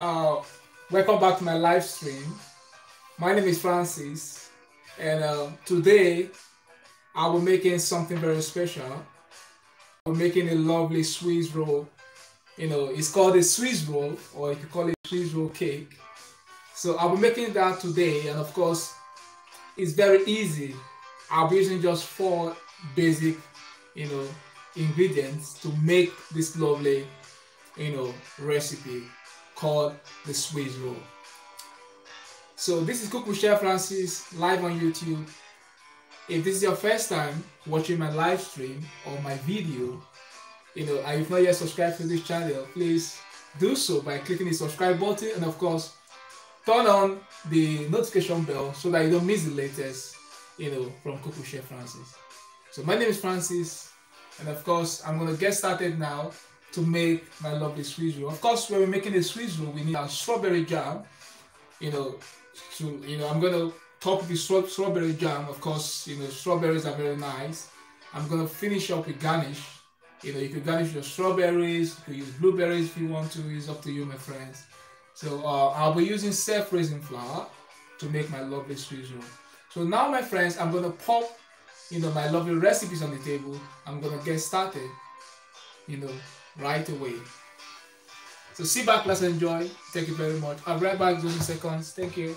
Uh, welcome back to my live stream. My name is Francis, and uh, today I will be making something very special. I'm making a lovely Swiss roll. You know, it's called a Swiss roll, or you can call it Swiss roll cake. So I'll be making that today, and of course, it's very easy. I'll be using just four basic, you know, ingredients to make this lovely, you know, recipe called the Swiss roll. So this is Cook Chef Francis live on YouTube. If this is your first time watching my live stream or my video, you know, and you've not yet subscribed to this channel, please do so by clicking the subscribe button and of course turn on the notification bell so that you don't miss the latest, you know, from with Chef Francis. So my name is Francis, and of course I'm gonna get started now to make my lovely Swiss roll. Of course, when we're making a Swiss roll, we need our strawberry jam. You know, to you know, I'm gonna top the strawberry jam. Of course, you know, strawberries are very nice. I'm gonna finish up with garnish. You know, you could garnish your strawberries. You could use blueberries if you want to. It's up to you, my friends. So uh, I'll be using self-raising flour to make my lovely Swiss roll. So now, my friends, I'm gonna pop, you know, my lovely recipes on the table. I'm gonna get started. You know, right away. So sit back, let's enjoy. Thank you very much. I'll be right back in just seconds. Thank you.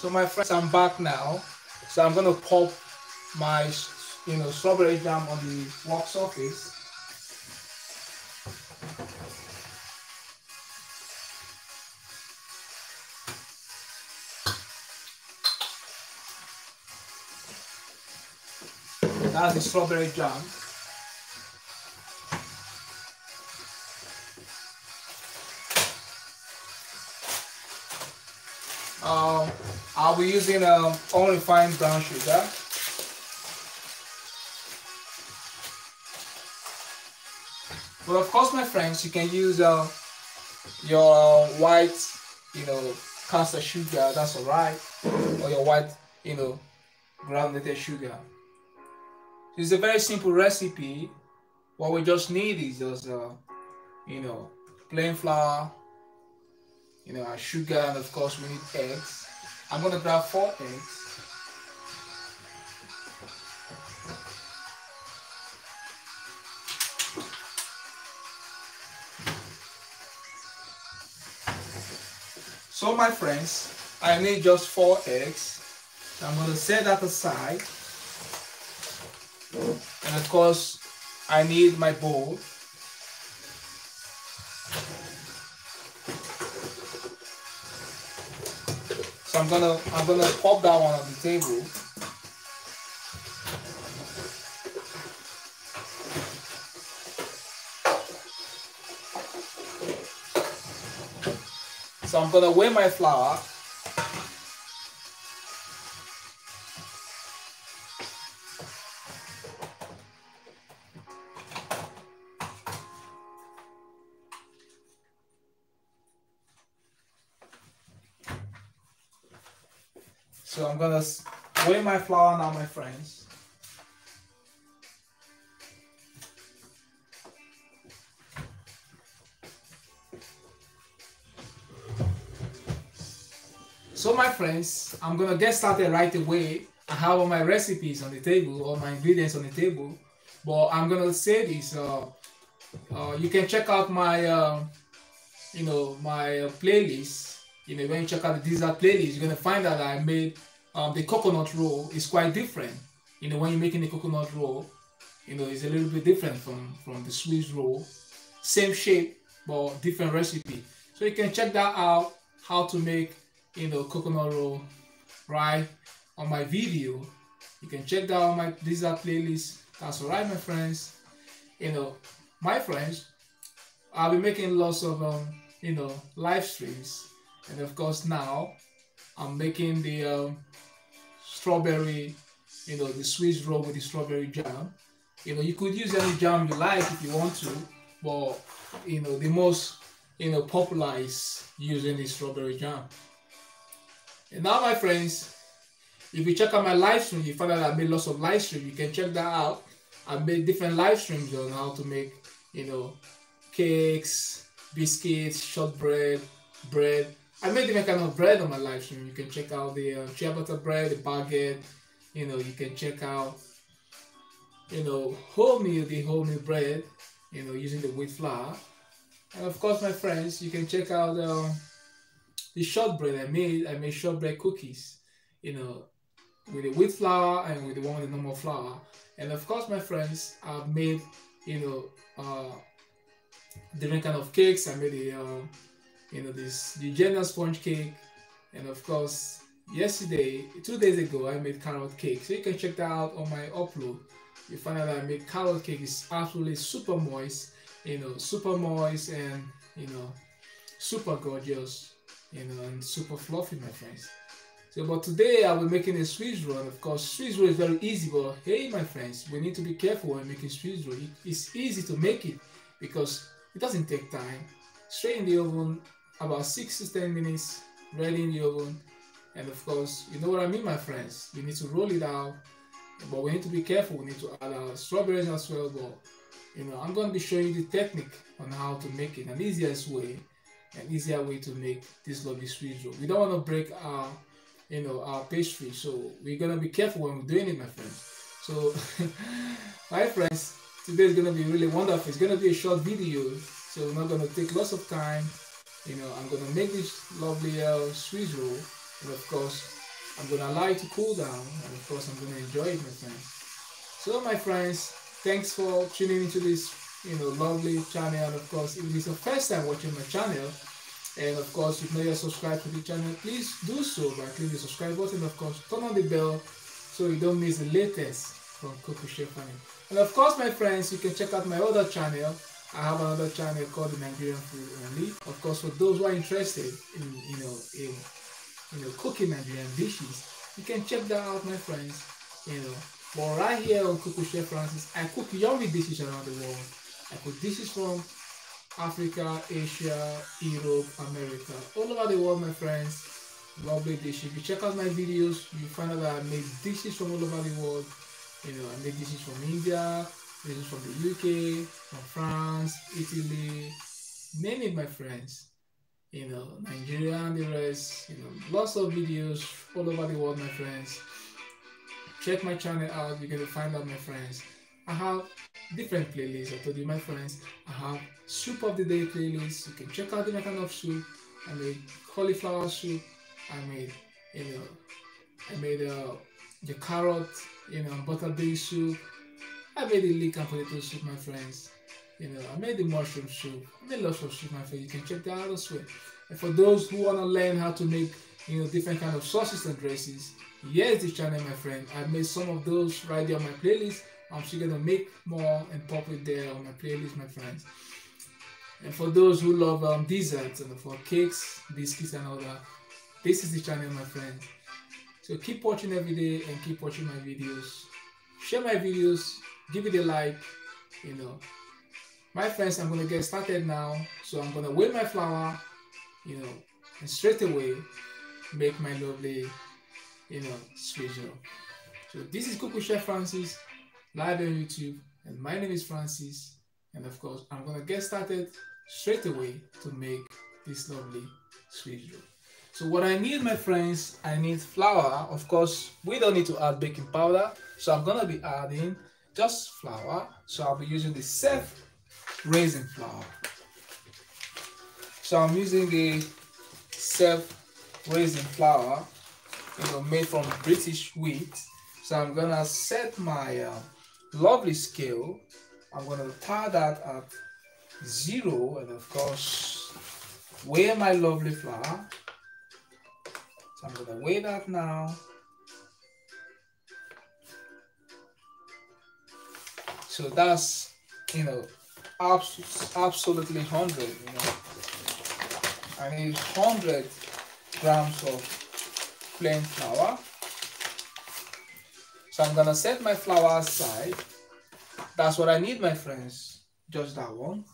So my friends, I'm back now. So I'm gonna pop my, you know, strawberry jam on the work surface. That's the strawberry jam. I'll be using um, fine brown sugar. But of course, my friends, you can use uh, your white, you know, caster sugar, that's all right. Or your white, you know, grounded sugar. It's a very simple recipe. What we just need is just, uh, you know, plain flour, you know, our sugar, and of course we need eggs. I'm gonna grab four eggs. So my friends, I need just four eggs. I'm going to set that aside. And of course, I need my bowl. So I'm gonna I'm gonna pop that one on the table. So I'm gonna weigh my flour. I'm gonna weigh my flour now, my friends. So my friends, I'm gonna get started right away. I have all my recipes on the table, all my ingredients on the table. But I'm gonna say this, uh, uh, you can check out my, uh, you know, my uh, playlist. You know, when you check out the dessert playlist, you're gonna find that I made um, the coconut roll is quite different. You know, when you're making the coconut roll, you know, it's a little bit different from from the Swiss roll. Same shape, but different recipe. So you can check that out, how to make you know coconut roll right on my video you can check that on my dessert playlist that's all right my friends you know my friends i'll be making lots of um you know live streams and of course now i'm making the um, strawberry you know the swiss roll with the strawberry jam you know you could use any jam you like if you want to but you know the most you know popular is using the strawberry jam and now, my friends, if you check out my live stream, you find out I made lots of live streams. You can check that out. I made different live streams on how to make, you know, cakes, biscuits, shortbread, bread. I made different kind of bread on my live stream. You can check out the uh, ciabatta bread, the baguette. You know, you can check out, you know, wholemeal, the wholemeal bread. You know, using the wheat flour. And of course, my friends, you can check out. Um, the shortbread I made, I made shortbread cookies, you know, with the wheat flour and with the one with the normal flour. And of course, my friends, I've made, you know, uh, different kind of cakes. I made the uh, you know, this Eugenia sponge cake, and of course, yesterday, two days ago, I made carrot cake. So you can check that out on my upload. You find out I made carrot cake is absolutely super moist, you know, super moist and you know, super gorgeous you know, and super fluffy, my friends. So, but today I will be making a Swiss roll. Of course, Swiss roll is very easy, but hey, my friends, we need to be careful when making Swiss roll. It's easy to make it because it doesn't take time. Straight in the oven, about six to ten minutes, ready in the oven. And of course, you know what I mean, my friends. You need to roll it out, but we need to be careful. We need to add our strawberries as well. But you know, I'm going to be showing you the technique on how to make it an easiest way an easier way to make this lovely sweet roll. We don't want to break our, you know, our pastry, so we're gonna be careful when we're doing it, my friends. So, my friends, today is gonna be really wonderful. It's gonna be a short video, so we're not gonna take lots of time. You know, I'm gonna make this lovely uh, roll, and of course, I'm gonna allow it to cool down, and of course, I'm gonna enjoy it, my friends. So, my friends, thanks for tuning into this you know, lovely channel. And of course, if it's your first time watching my channel, and of course, if not yet subscribed to the channel, please do so by clicking the subscribe button. Of course, turn on the bell so you don't miss the latest from Coco Chef And of course, my friends, you can check out my other channel. I have another channel called the Nigerian Food Only. Of course, for those who are interested in, you know, in, you know, cooking Nigerian dishes, you can check that out, my friends. You know, but right here on Coco Chef Francis, I cook yummy dishes around the world. I cook dishes from Africa, Asia, Europe, America, all over the world, my friends. Lovely dishes. If you check out my videos, you find out that I make dishes from all over the world. You know, I make dishes from India, dishes from the UK, from France, Italy, name it, my friends. You know, Nigeria and the rest. You know, lots of videos all over the world, my friends. Check my channel out. You're gonna find out, my friends. I have different playlists. I told you, my friends. I have soup of the day playlist. You can check out the kind of soup. I made cauliflower soup. I made, you know, I made uh, the carrot, you know, butterbean soup. I made the leek and potato soup, my friends. You know, I made the mushroom soup. I made lots of soup, my friends. You can check that out as well. And for those who want to learn how to make, you know, different kind of sauces and dresses, yes, this channel, my friend. I made some of those right there on my playlist. I'm still gonna make more and pop it there on my playlist, my friends. And for those who love um, desserts and for cakes, biscuits, and all that, this is the channel, my friends. So keep watching every day and keep watching my videos. Share my videos, give it a like, you know. My friends, I'm gonna get started now. So I'm gonna weigh my flour, you know, and straight away make my lovely, you know, sweet dough. So this is Cooking Chef Francis live on YouTube, and my name is Francis. And of course, I'm gonna get started straight away to make this lovely sweet dough. So what I need, my friends, I need flour. Of course, we don't need to add baking powder. So I'm gonna be adding just flour. So I'll be using the self raising flour. So I'm using a self raising flour, you know, made from British wheat. So I'm gonna set my uh, lovely scale. I'm gonna tie that at zero, and of course, weigh my lovely flour. So I'm gonna weigh that now. So that's, you know, abs absolutely 100, you know. I need 100 grams of plain flour. So I'm gonna set my flour aside. That's what I need, my friends. Just that one.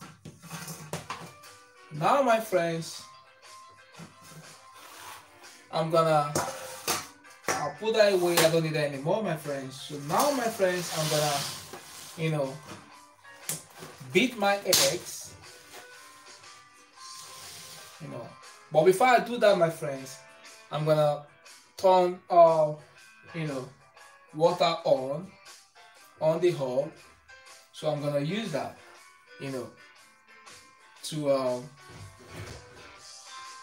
Now, my friends, I'm gonna I'll put that away. I don't need that anymore, my friends. So now, my friends, I'm gonna, you know, beat my eggs. You know, but before I do that, my friends, I'm gonna turn, uh, you know, water on on the hob. So I'm gonna use that, you know, to um,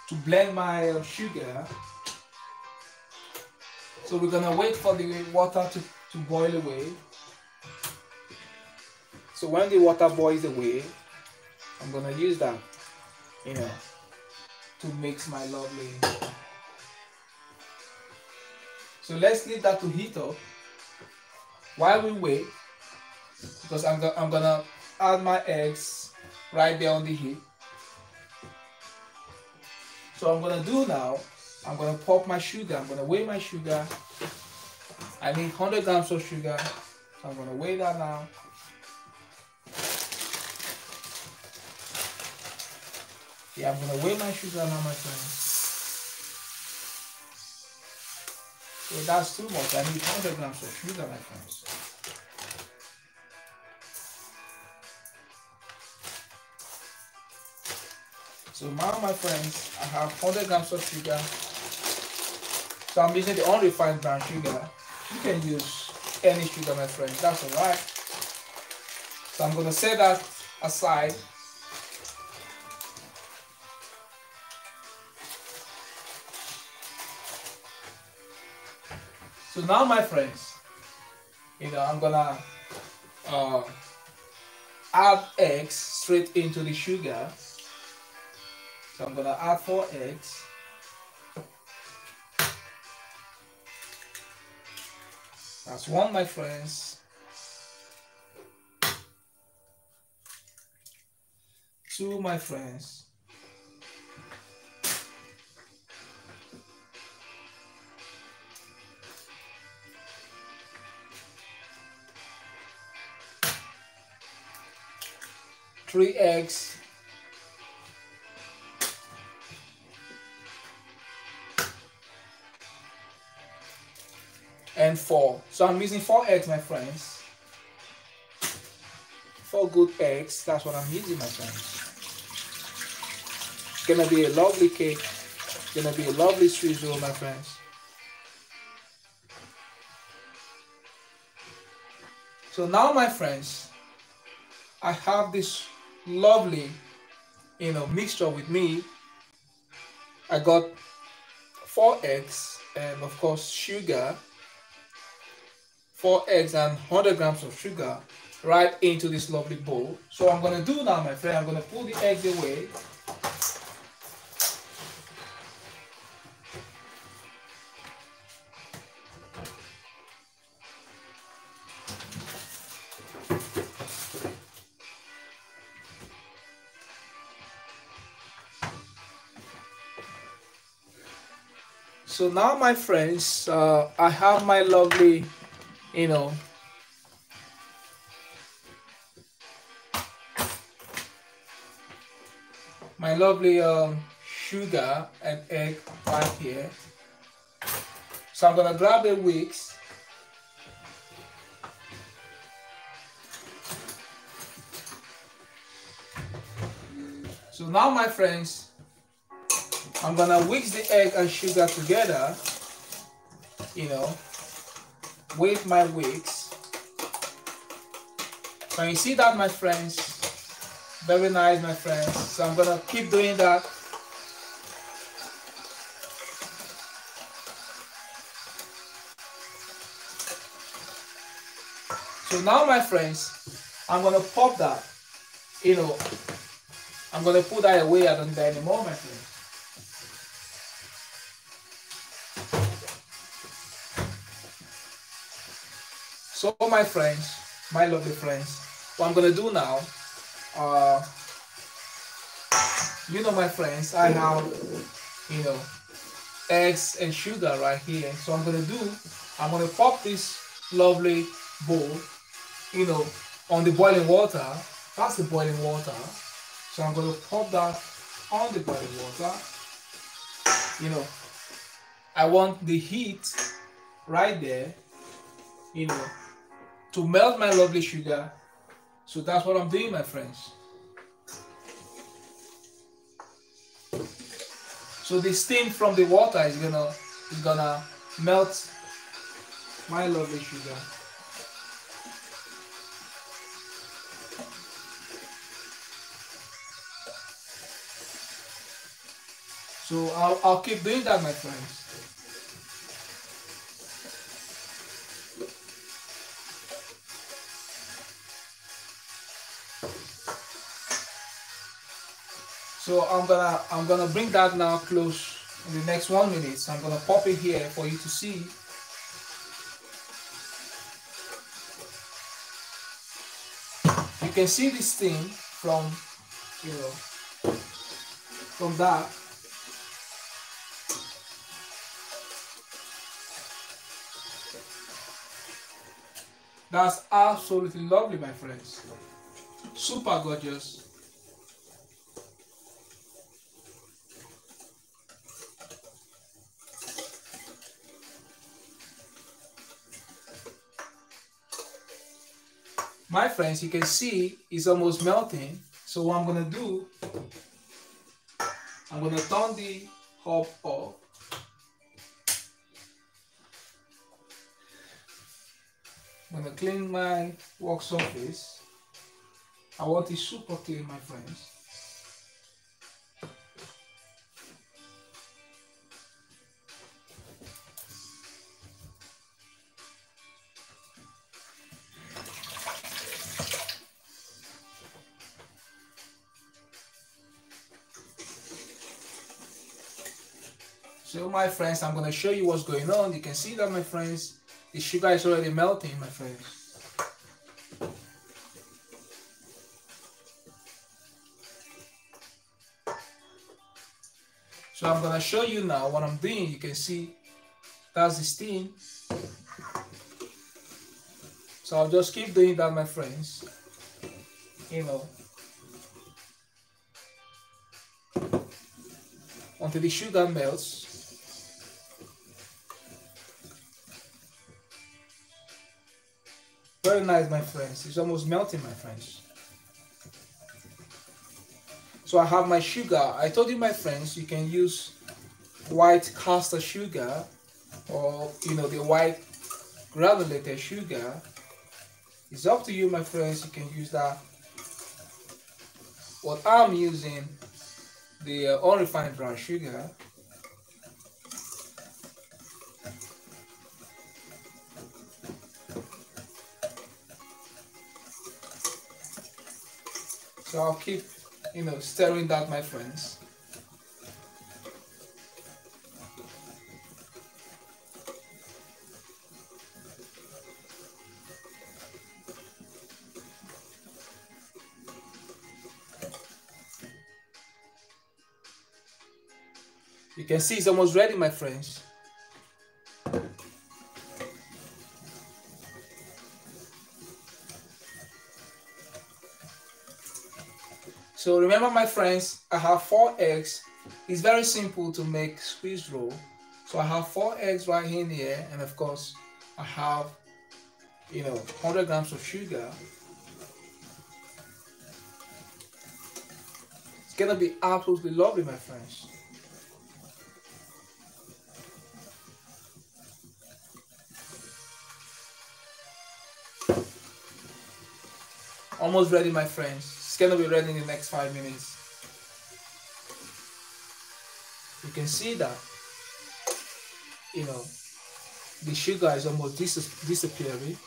to blend my sugar so we're gonna wait for the water to, to boil away. So when the water boils away, I'm gonna use that, you know, to mix my lovely. So let's leave that to heat up while we wait, because I'm, go I'm gonna add my eggs right there on the heat. So I'm gonna do now I'm gonna pop my sugar. I'm gonna weigh my sugar. I need 100 grams of sugar. So I'm gonna weigh that now. I'm gonna weigh my sugar now, my friends. So that's too much. I need 100 grams of sugar, my friends. So now, my friends, I have 100 grams of sugar. So I'm using the unrefined brown sugar. You can use any sugar, my friends. That's alright. So I'm gonna set that aside. So now, my friends, you know, I'm gonna uh, add eggs straight into the sugar. So I'm gonna add four eggs. That's one, my friends. Two, my friends. Three eggs. and 4. So I'm using 4 eggs, my friends. 4 good eggs. That's what I'm using, my friends. gonna be a lovely cake. It's gonna be a lovely sweet roll, my friends. So now, my friends, I have this lovely, you know, mixture with me. I got four eggs and of course sugar, four eggs and 100 grams of sugar right into this lovely bowl. So I'm gonna do now, my friend, I'm gonna pull the eggs away So now, my friends, uh, I have my lovely, you know, my lovely um, sugar and egg right here. So I'm gonna grab a whisk. So now, my friends, I'm gonna mix the egg and sugar together, you know, with my whisk. Can you see that, my friends? Very nice, my friends. So I'm gonna keep doing that. So now, my friends, I'm gonna pop that, you know, I'm gonna put that away. I don't that anymore, my friends. So my friends, my lovely friends, what I'm gonna do now, uh, you know my friends, I have, you know, eggs and sugar right here. So I'm gonna do, I'm gonna pop this lovely bowl, you know, on the boiling water. That's the boiling water. So I'm gonna pop that on the boiling water. You know, I want the heat right there, you know, to melt my lovely sugar. So that's what I'm doing, my friends. So the steam from the water is gonna is gonna melt my lovely sugar. So I'll, I'll keep doing that, my friends. So I'm gonna I'm gonna bring that now close in the next one minute. So I'm gonna pop it here for you to see. You can see this thing from you know from that. That's absolutely lovely, my friends. Super gorgeous. My friends, you can see it's almost melting. So what I'm gonna do, I'm gonna turn the hob off. I'm gonna clean my work surface. I want it super clean, my friends. My friends, I'm going to show you what's going on. You can see that my friends, the sugar is already melting, my friends. So I'm going to show you now what I'm doing. You can see that's the steam. So I'll just keep doing that, my friends. You know. Until the sugar melts. Very nice, my friends. It's almost melting, my friends. So I have my sugar. I told you, my friends, you can use white caster sugar or, you know, the white granulated sugar. It's up to you, my friends. You can use that. What I'm using, the uh, unrefined brown sugar. So I'll keep, you know, stirring that, my friends. You can see it's almost ready, my friends. So remember my friends, I have four eggs. It's very simple to make Swiss roll. So I have four eggs right in here and of course I have, you know, 100 grams of sugar. It's gonna be absolutely lovely my friends. Almost ready my friends. Gonna be ready in the next five minutes. You can see that, you know, the sugar is almost dis disappearing.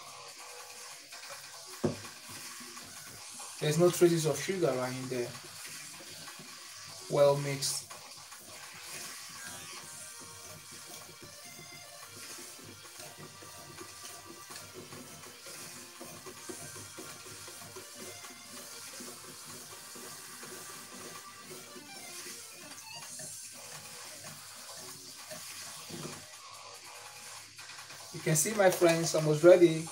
There's no traces of sugar right in there. Well mixed. Can see my friends almost ready.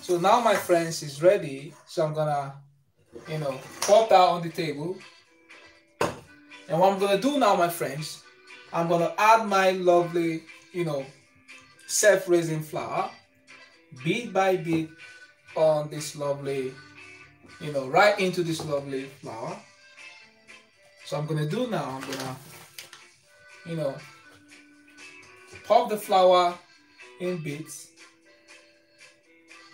So now my friends is ready. So I'm gonna, you know, pop that on the table. And what I'm gonna do now, my friends, I'm gonna add my lovely, you know, self-raising flour, bit by bit, on this lovely, you know, right into this lovely flour. So I'm gonna do now, I'm gonna, you know, pop the flour in bits.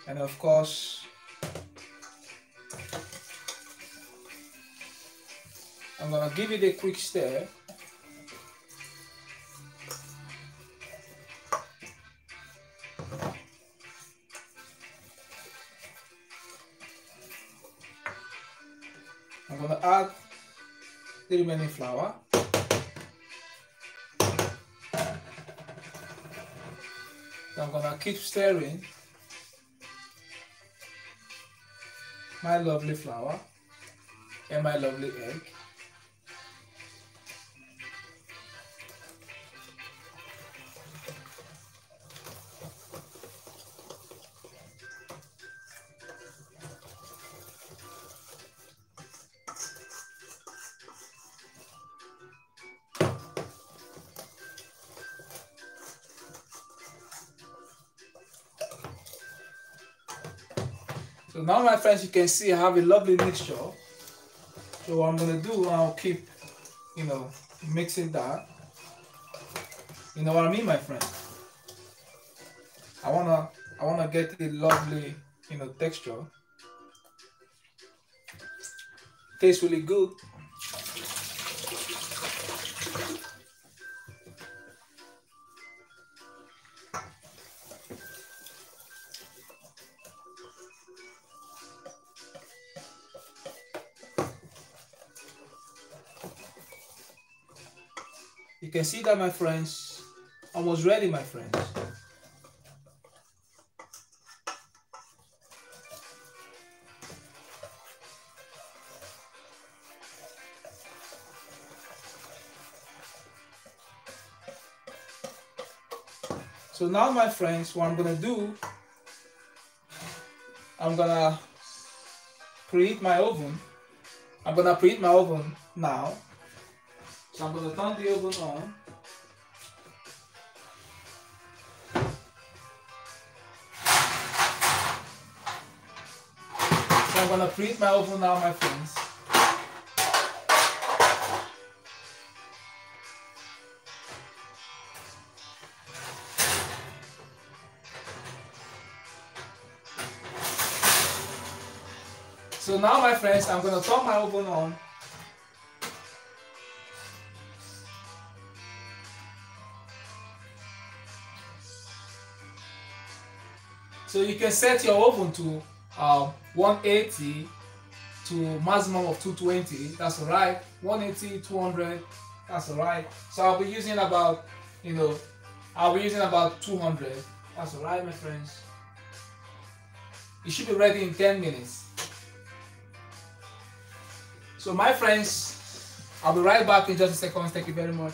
And of course, I'm gonna give it a quick stir. Gonna add the remaining flour. I'm gonna keep stirring my lovely flour and my lovely egg. So now my friends, you can see I have a lovely mixture. So what I'm gonna do, I'll keep, you know, mixing that. You know what I mean, my friend? I wanna, I wanna get a lovely, you know, texture. Tastes really good. Can see that, my friends, almost ready, my friends. So now, my friends, what I'm gonna do, I'm gonna preheat my oven. I'm gonna preheat my oven now. So I'm gonna turn the oven on. So I'm gonna preheat my oven now, my friends. So now my friends, I'm gonna turn my oven on. So you can set your oven to um, 180 to maximum of 220. That's alright. 180, 200. That's alright. So I'll be using about, you know, I'll be using about 200. That's alright, my friends. It should be ready in 10 minutes. So my friends, I'll be right back in just a second. Thank you very much.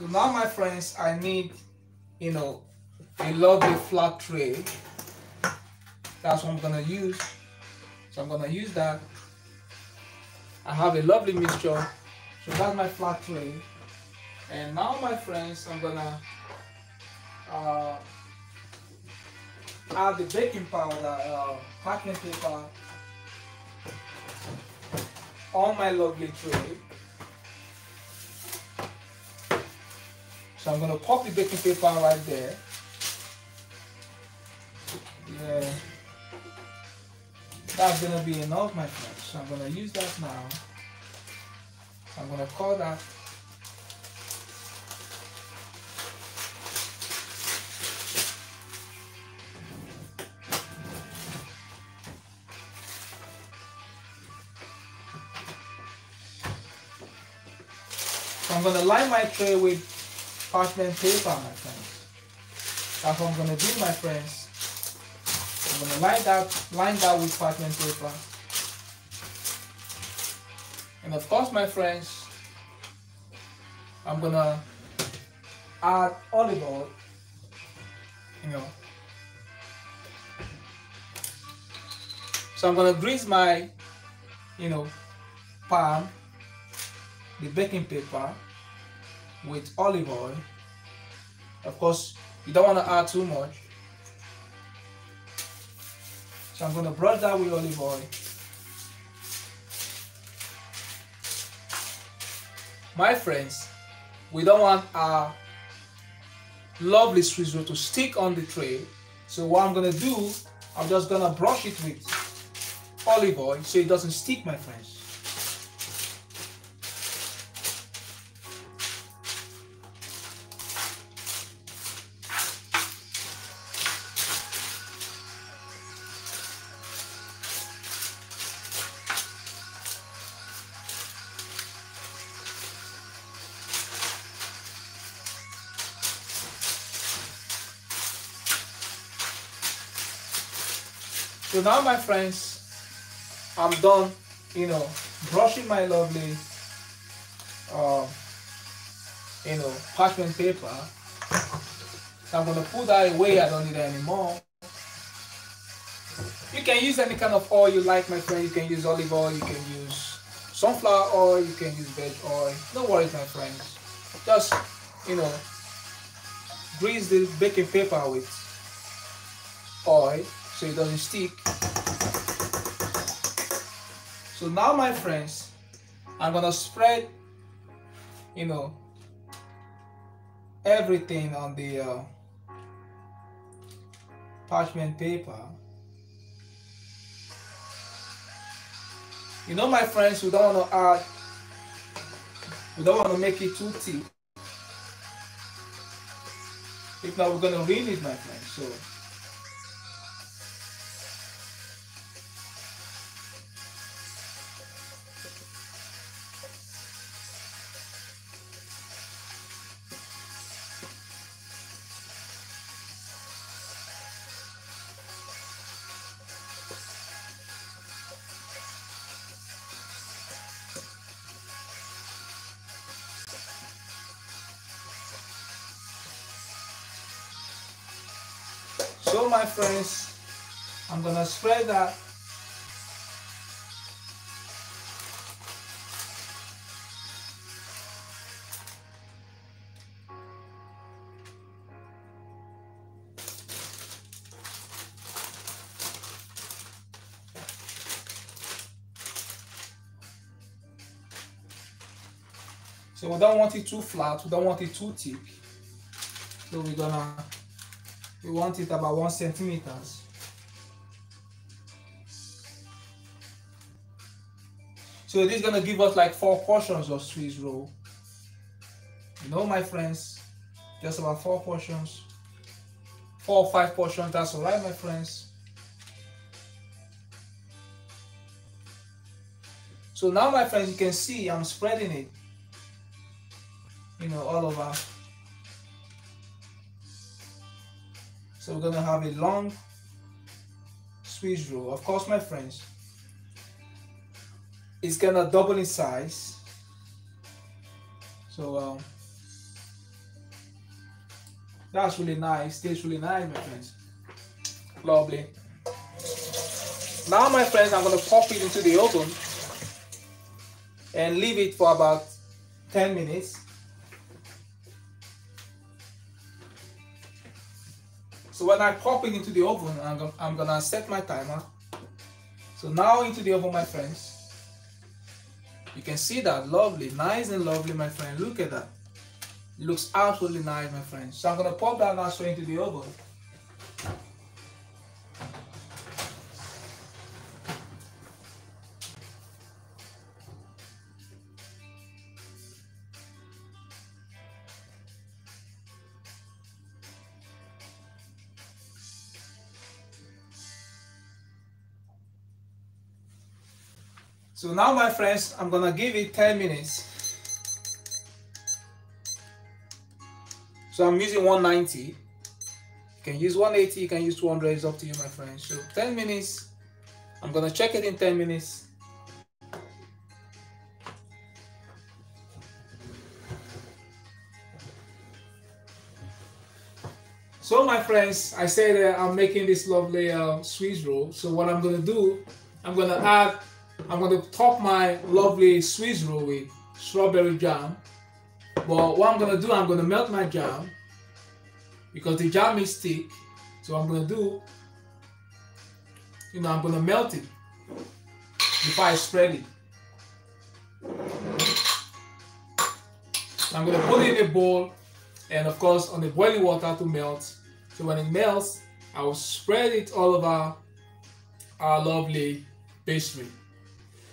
So now my friends, I need, you know, a lovely flat tray. That's what I'm gonna use. So I'm gonna use that. I have a lovely mixture. So that's my flat tray. And now my friends, I'm gonna uh, add the baking powder, uh, packing paper on my lovely tray. So I'm gonna pop the baking paper right there. Yeah. That's gonna be enough, my friends. So I'm gonna use that now. I'm gonna call that I'm gonna line my tray with parchment paper, my friends. That's what I'm gonna do, my friends. I'm gonna line that, line that with parchment paper. And of course, my friends, I'm gonna add olive oil. You know. So I'm gonna grease my, you know, pan, the baking paper with olive oil. Of course, you don't want to add too much. So I'm going to brush that with olive oil. My friends, we don't want our lovely Swiss roll to stick on the tray. So what I'm going to do, I'm just going to brush it with olive oil so it doesn't stick, my friends. So now my friends, I'm done, you know, brushing my lovely, uh, you know, parchment paper. So I'm gonna put that away, I don't need it anymore. You can use any kind of oil you like, my friend. You can use olive oil, you can use sunflower oil, you can use veg oil. No worries, my friends. Just, you know, grease the baking paper with oil so it doesn't stick. So now my friends, I'm gonna spread, you know, everything on the uh, parchment paper. You know, my friends, we don't want to add, we don't want to make it too thick. If not, we're going to ruin it, my friends. So friends, I'm gonna spread that So we don't want it too flat, we don't want it too thick. So we're gonna we want it about one centimeters. So this is gonna give us like four portions of Swiss roll. You know, my friends, just about four portions, four or five portions. That's all right, my friends. So now, my friends, you can see I'm spreading it, you know, all over. So we're gonna have a long Swiss roll. Of course, my friends, it's gonna double in size. So um, that's really nice. Tastes really nice, my friends. Lovely. Now, my friends, I'm gonna pop it into the oven and leave it for about 10 minutes. So when I pop it into the oven, I'm gonna, I'm gonna set my timer. So now into the oven, my friends. You can see that lovely, nice and lovely, my friend. Look at that. It looks absolutely nice, my friends. So I'm gonna pop that now straight into the oven. So now my friends, I'm gonna give it 10 minutes. So I'm using 190. You can use 180, you can use 200, it's up to you my friends. So 10 minutes, I'm gonna check it in 10 minutes. So my friends, I said that I'm making this lovely uh, Swiss roll. So what I'm gonna do, I'm gonna add I'm going to top my lovely Swiss roll with strawberry jam. But what I'm going to do, I'm going to melt my jam because the jam is thick. So I'm going to do, you know, I'm going to melt it before I spread it. I'm going to put it in a bowl and of course on the boiling water to melt. So when it melts, I will spread it all over our lovely pastry.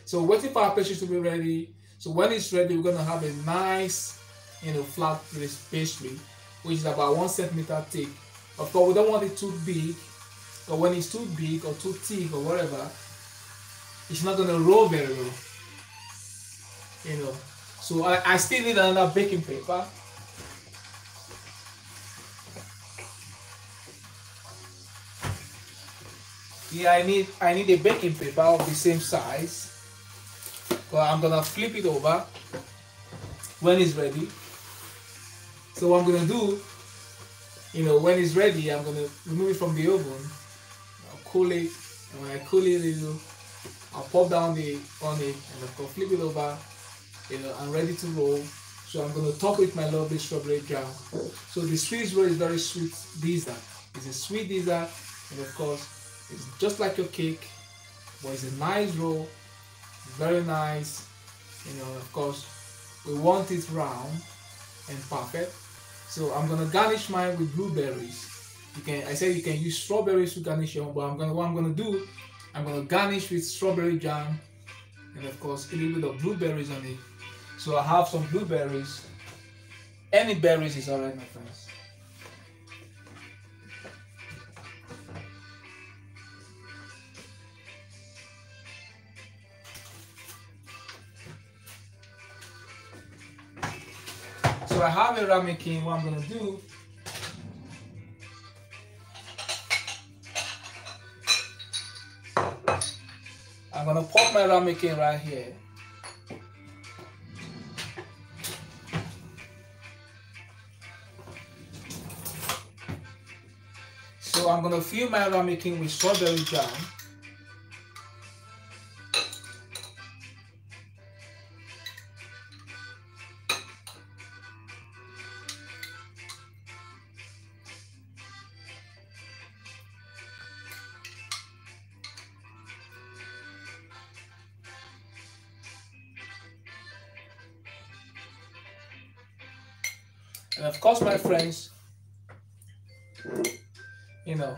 So waiting for our pastry to be ready. So when it's ready, we're gonna have a nice, you know, flat pastry, which is about one centimeter thick. Of course, we don't want it too big, but when it's too big or too thick or whatever, it's not gonna roll very well. You know. So I, I still need another baking paper. Yeah, I need I need a baking paper of the same size. So I'm gonna flip it over when it's ready. So what I'm gonna do, you know, when it's ready, I'm gonna remove it from the oven. I'll cool it, and when I cool it a little, I'll pop down the on it and course flip it over. You know, I'm ready to roll. So I'm gonna top it with my lovely strawberry jam. So the Swiss roll is very sweet dessert. It's a sweet dessert, and of course, it's just like your cake, but it's a nice roll very nice you know of course we want it round and perfect so I'm gonna garnish mine with blueberries you can I said you can use strawberries to garnish your but I'm gonna what I'm gonna do I'm gonna garnish with strawberry jam and of course a little bit of blueberries on it. So I have some blueberries. Any berries is alright, my friends. So I have a ramekin. What I'm gonna do I'm gonna pop my ramekin right here. So I'm gonna fill my ramekin with strawberry jam. My friends, you know,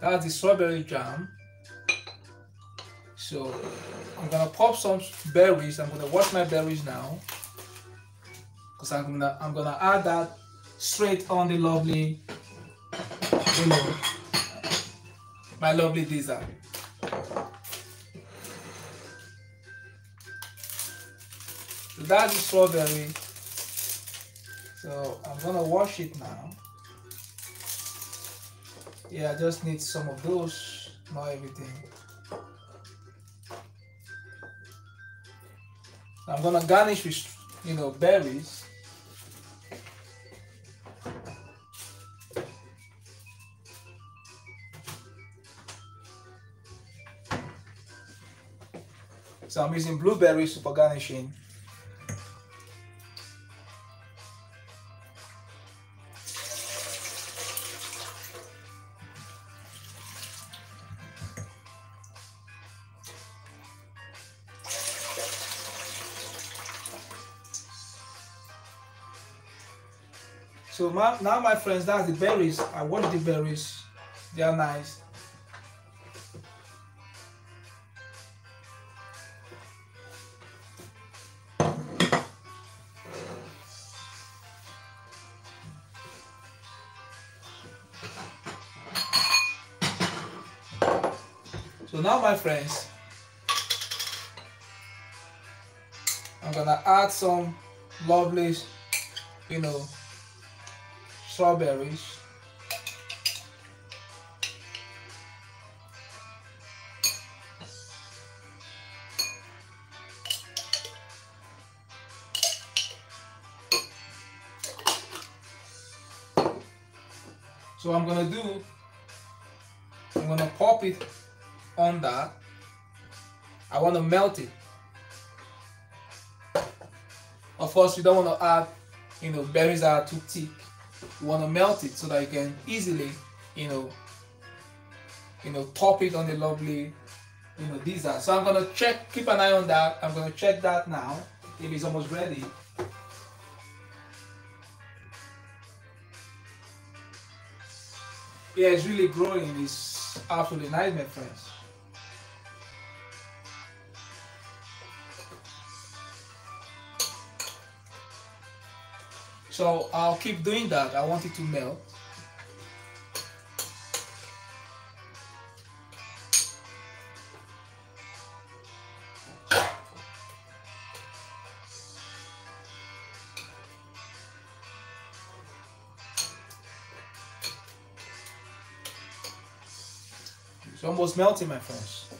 that's the strawberry jam. So I'm gonna pop some berries. I'm gonna wash my berries now, cause I'm gonna I'm gonna add that straight on the lovely, you know, my lovely dessert. That's the strawberry. So I'm gonna wash it now. Yeah, I just need some of those, not everything. I'm gonna garnish with, you know, berries. So I'm using blueberries for garnishing. My, now my friends, that's the berries. I want the berries. They are nice. So now my friends, I'm gonna add some lovely, you know, strawberries. So I'm gonna do, I'm gonna pop it on that. I wanna melt it. Of course, you don't wanna add, you know, berries that are too thick you want to melt it so that you can easily you know you know top it on the lovely you know dessert so i'm gonna check keep an eye on that. I'm gonna check that now if it's almost ready. Yeah it's really growing. It's absolutely nice my friends So I'll keep doing that. I want it to melt. It's almost melting, my friends.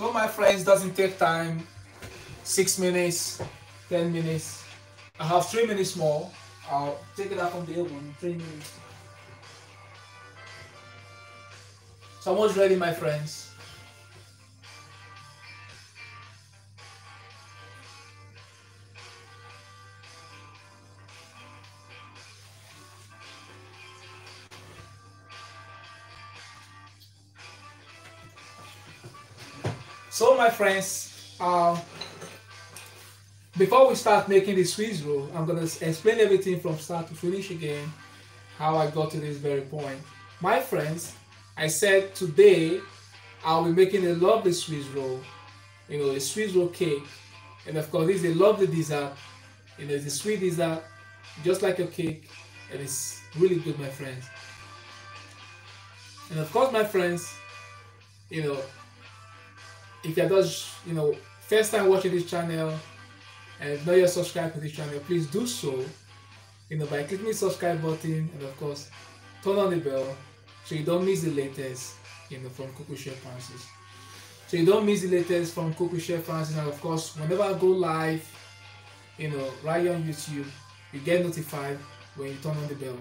So my friends, doesn't take time. Six minutes, 10 minutes. I have three minutes more. I'll take it out from the oven, three minutes. So almost ready, my friends. My friends, um, before we start making the Swiss roll, I'm gonna explain everything from start to finish again, how I got to this very point. My friends, I said today I'll be making a lovely Swiss roll, you know, a Swiss roll cake. And of course, this is a lovely dessert. You know, it's a sweet dessert, just like a cake, and it's really good, my friends. And of course, my friends, you know, if you're just, you know, first time watching this channel, and not yet subscribed to this channel, please do so, you know, by clicking the subscribe button, and of course, turn on the bell so you don't miss the latest, you know, from Cook with Chef Francis. So you don't miss the latest from Cook with Chef Francis, and of course, whenever I go live, you know, right on YouTube, you get notified when you turn on the bell.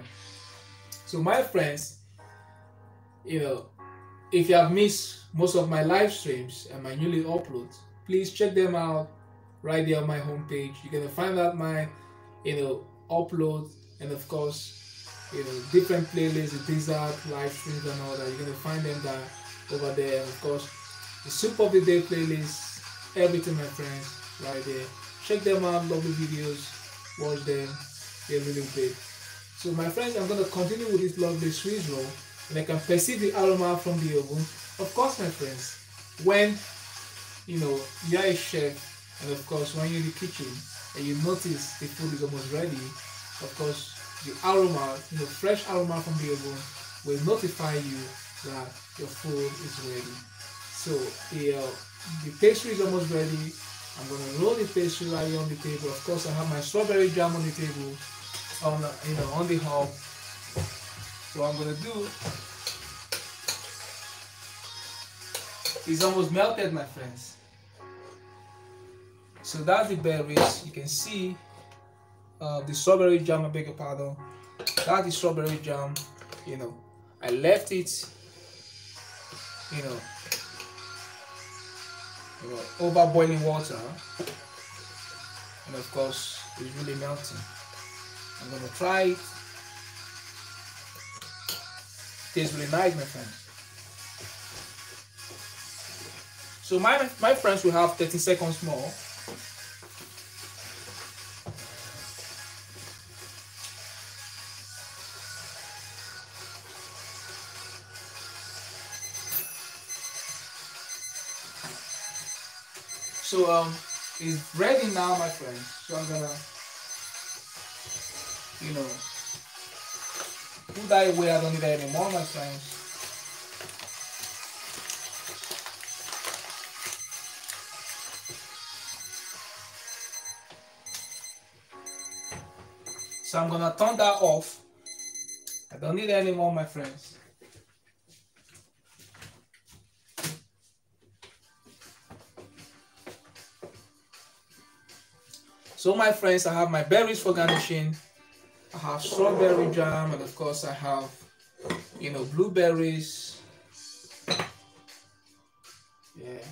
So my friends, you know, if you have missed most of my live streams and my newly uploads, please check them out right there on my homepage. You're gonna find out my, you know, uploads and of course you know, different playlists, the dessert, live streams and all that. You're gonna find them there over there. And of course, the soup of the day playlist, everything my friends, right there. Check them out, lovely videos, watch them, they're really great. So my friends, I'm gonna continue with this lovely Swiss roll and I can perceive the aroma from the oven. Of course, my friends, when you know you're a chef and of course when you're in the kitchen and you notice the food is almost ready, of course the aroma, you know, fresh aroma from the oven will notify you that your food is ready. So the, uh, the pastry is almost ready. I'm gonna roll the pastry right on the table. Of course, I have my strawberry jam on the table, on you know, on the hob. So I'm gonna do is almost melted, my friends. So that's the berries. You can see uh, the strawberry jam, I beg your pardon. That is strawberry jam, you know. I left it, you know, you know, over boiling water. And of course, it's really melting. I'm gonna try it. Tastes really nice, my friend. So my my friends will have 30 seconds more So um, it's ready now, my friends. So I'm gonna, you know, put that away. I don't need that anymore, my friends. So I'm gonna turn that off. I don't need it anymore, my friends. So my friends, I have my berries for garnishing. I have strawberry jam, and of course I have, you know, blueberries. Yeah.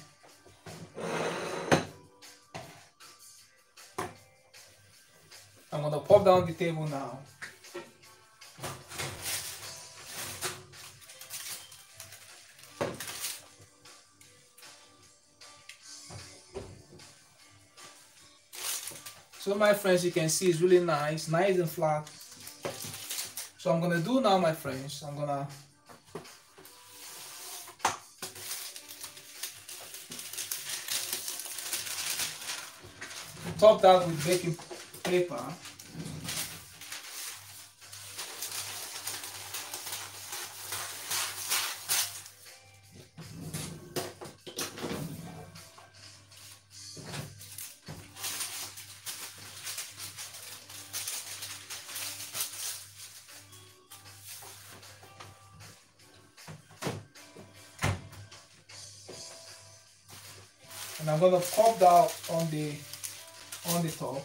I'm gonna pop down the table now. So my friends, you can see it's really nice, nice and flat. So I'm gonna do now, my friends, I'm gonna top that with baking paper. And I'm gonna pop that on the on the top.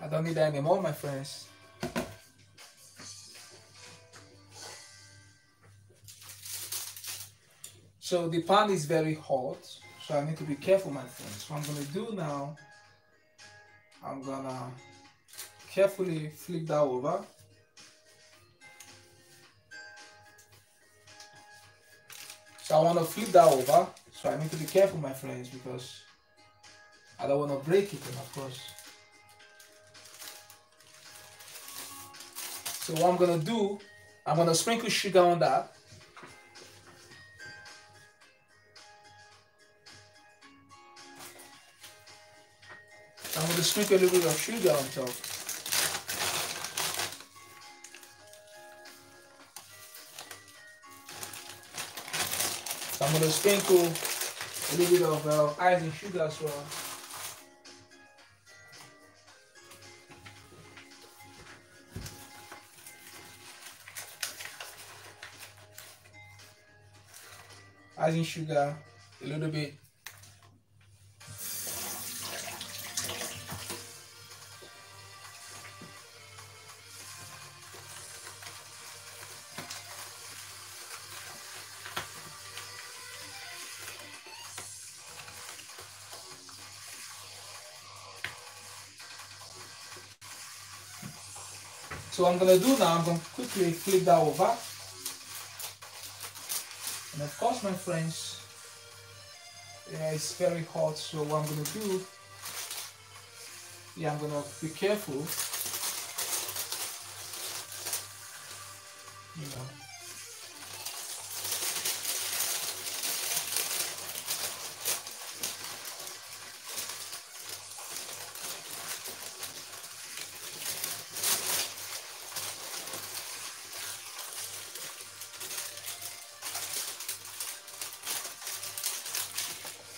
I don't need that anymore, my friends. So the pan is very hot, so I need to be careful, my friends. What I'm gonna do now, I'm gonna carefully flip that over. So I want to flip that over. So I need to be careful, my friends, because I don't want to break it, of course. So what I'm gonna do, I'm gonna sprinkle sugar on that. Sprinkle a little bit of sugar on top. So I'm gonna sprinkle a little bit of uh, icing sugar as well. Icing sugar, a little bit So I'm gonna do now, I'm gonna quickly flip that over. And of course, my friends, yeah, it's very hot. So what I'm gonna do, yeah, I'm gonna be careful.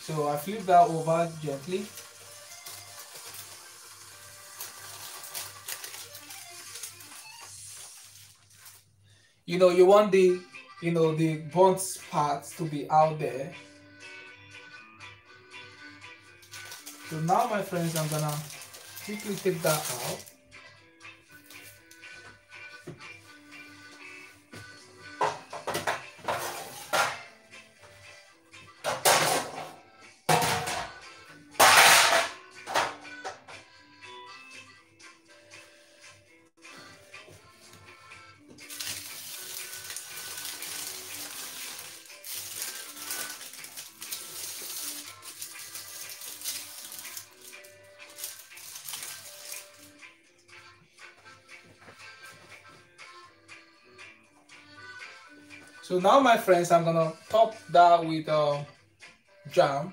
So I flip that over gently. You know, you want the, you know, the burnt parts to be out there. So now, my friends, I'm gonna quickly take that out. So now, my friends, I'm gonna top that with uh, jam.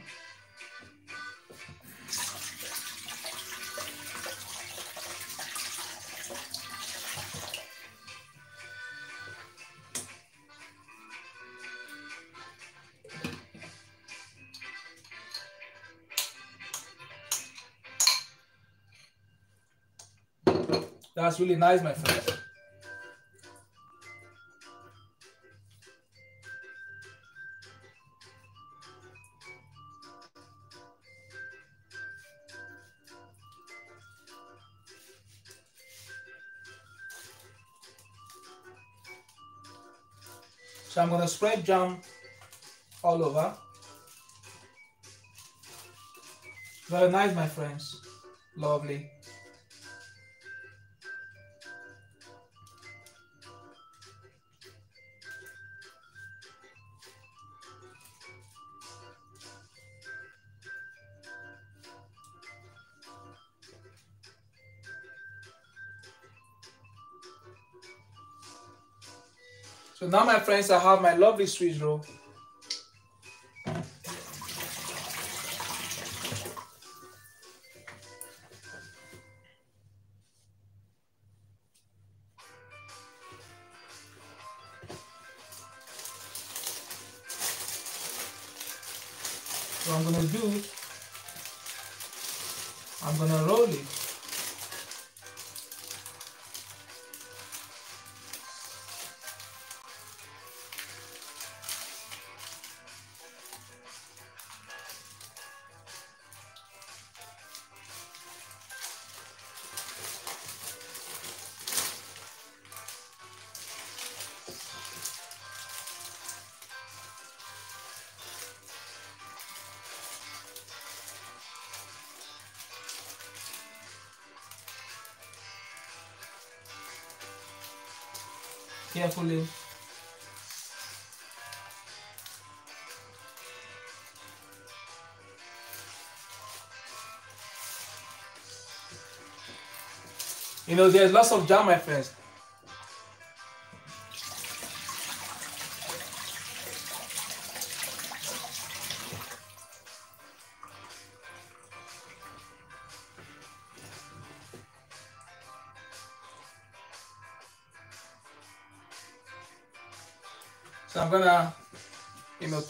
That's really nice, my friends. Gonna spread jam all over. Very nice, my friends. Lovely. Now, my friends, I have my lovely Swiss roll. Carefully. You know, there's lots of jam, my friends.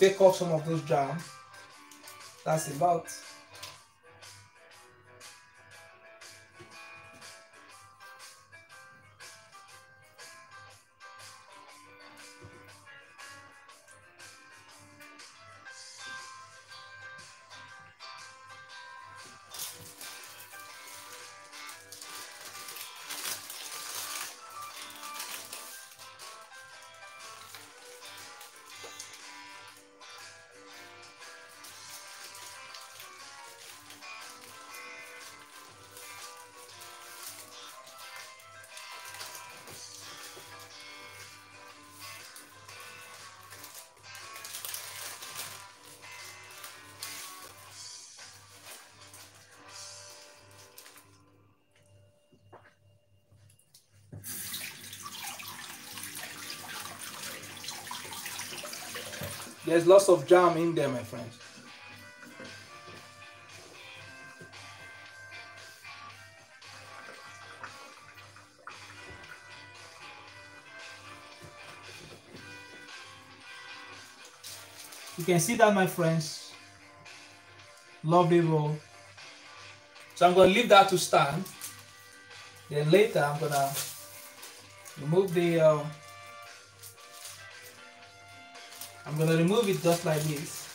Take off some of those jams. That's about There's lots of jam in there, my friends. You can see that, my friends. Lovely roll. So I'm going to leave that to stand. Then later, I'm going to remove the uh, I'm gonna remove it just like this,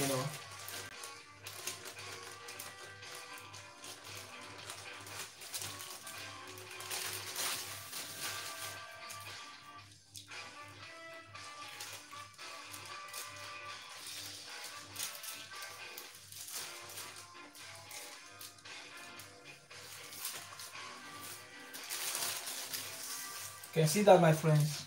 you know. Can see that my friends.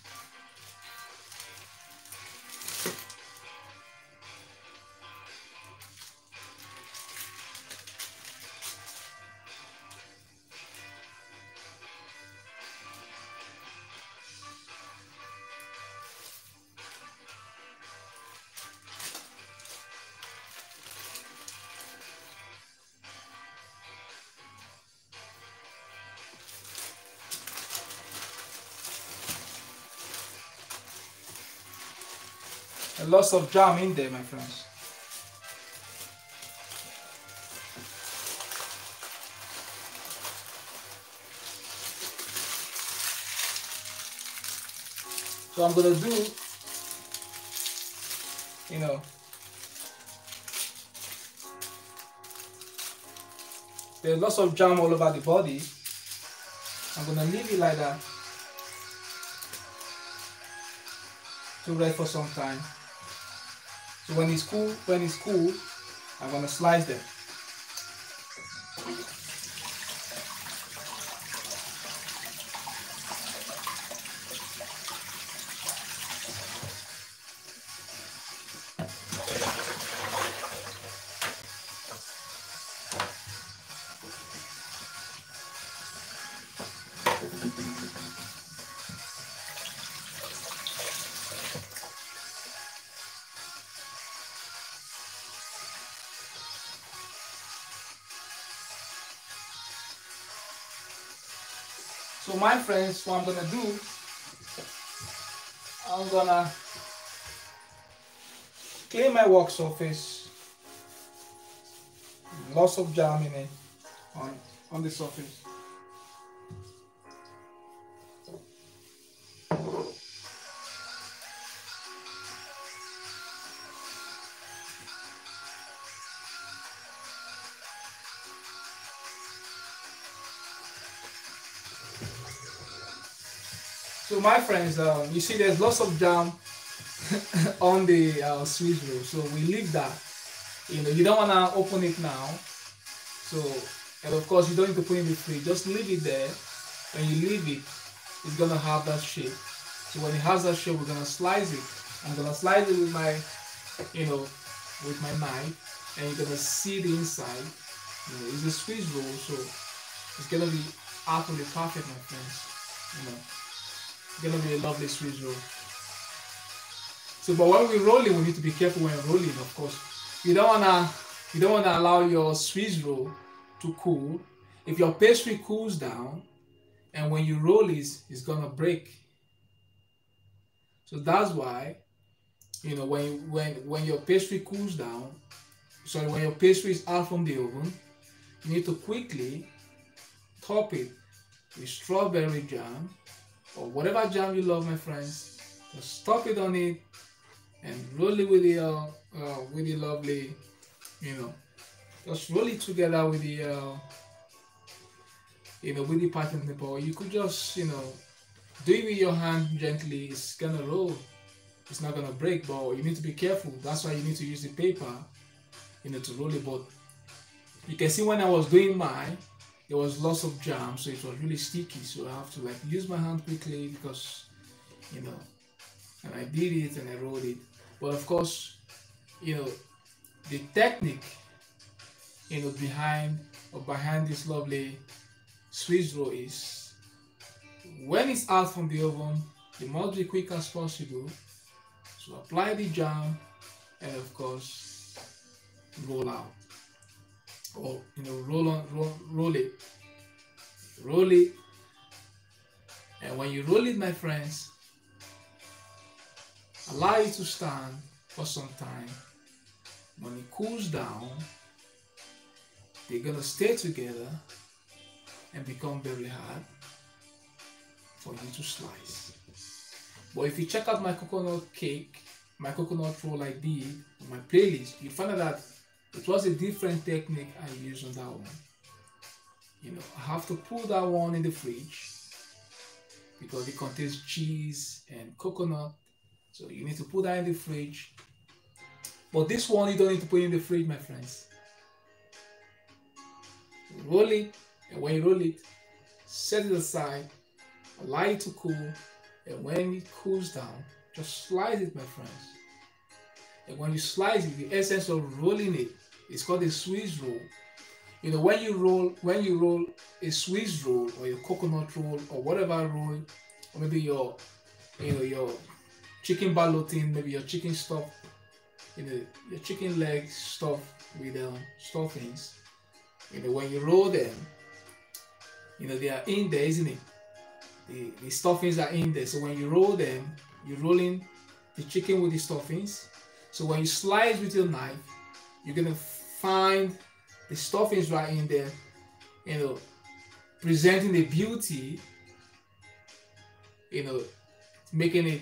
Lots of jam in there, my friends. So I'm gonna do, you know, there's lots of jam all over the body. I'm gonna leave it like that to rest for some time. So when it's cool, when it's cool, I'm gonna slice them. My friends, what I'm gonna do, I'm gonna clean my work surface. Lots of jam in it on, on the surface. So my friends, um, you see there's lots of jam on the uh, Swiss roll. So we leave that. You know, you don't want to open it now. So, and of course you don't need to put it in the fridge. Just leave it there. When you leave it, it's gonna have that shape. So when it has that shape, we're gonna slice it. I'm gonna slice it with my, you know, with my knife, and you're gonna see the inside. You know, it's a Swiss roll, so it's gonna be absolutely perfect, my friends. You know, gonna be a lovely Swiss roll. So, but when we roll it, we need to be careful when rolling, of course. You don't wanna, you don't wanna allow your Swiss roll to cool. If your pastry cools down, and when you roll it, it's gonna break. So that's why, you know, when when when your pastry cools down, sorry, when your pastry is out from the oven, you need to quickly top it with strawberry jam or whatever jam you love, my friends. Just top it on it and roll it with the uh, uh, with the lovely, you know, just roll it together with the uh, you know with the pattern paper. You could just you know do it with your hand gently. It's gonna roll. It's not gonna break, but you need to be careful. That's why you need to use the paper, you know, to roll it. But you can see when I was doing mine, there was lots of jam, so it was really sticky. So I have to like use my hand quickly because you know, and I did it and I rolled it. But of course, you know, the technique, you know, behind or behind this lovely Swiss roll is when it's out from the oven, it must be quick as possible. So apply the jam and of course roll out. Or you know, roll on roll, roll it. Roll it. And when you roll it, my friends, allow it to stand for some time. When it cools down, they're gonna stay together and become very hard for you to slice. But if you check out my coconut cake, my coconut roll I did on my playlist, you find out that it was a different technique I used on that one. You know, I have to put that one in the fridge because it contains cheese and coconut. So you need to put that in the fridge. But this one you don't need to put in the fridge, my friends. Roll it, and when you roll it, set it aside, allow it to cool, and when it cools down, just slice it, my friends. And when you slice it, the essence of rolling it is called a Swiss roll. You know, when you roll, when you roll a Swiss roll or your coconut roll or whatever roll, or maybe your, you know, your chicken ballotine, maybe your chicken stuff, you know, your chicken leg stuff with um, stuffings. You know, when you roll them, you know, they are in there, isn't it? The, the stuffings are in there. So when you roll them, you're rolling the chicken with the stuffings. So when you slice with your knife, you're gonna find the stuffings right in there, you know, presenting the beauty, you know, making it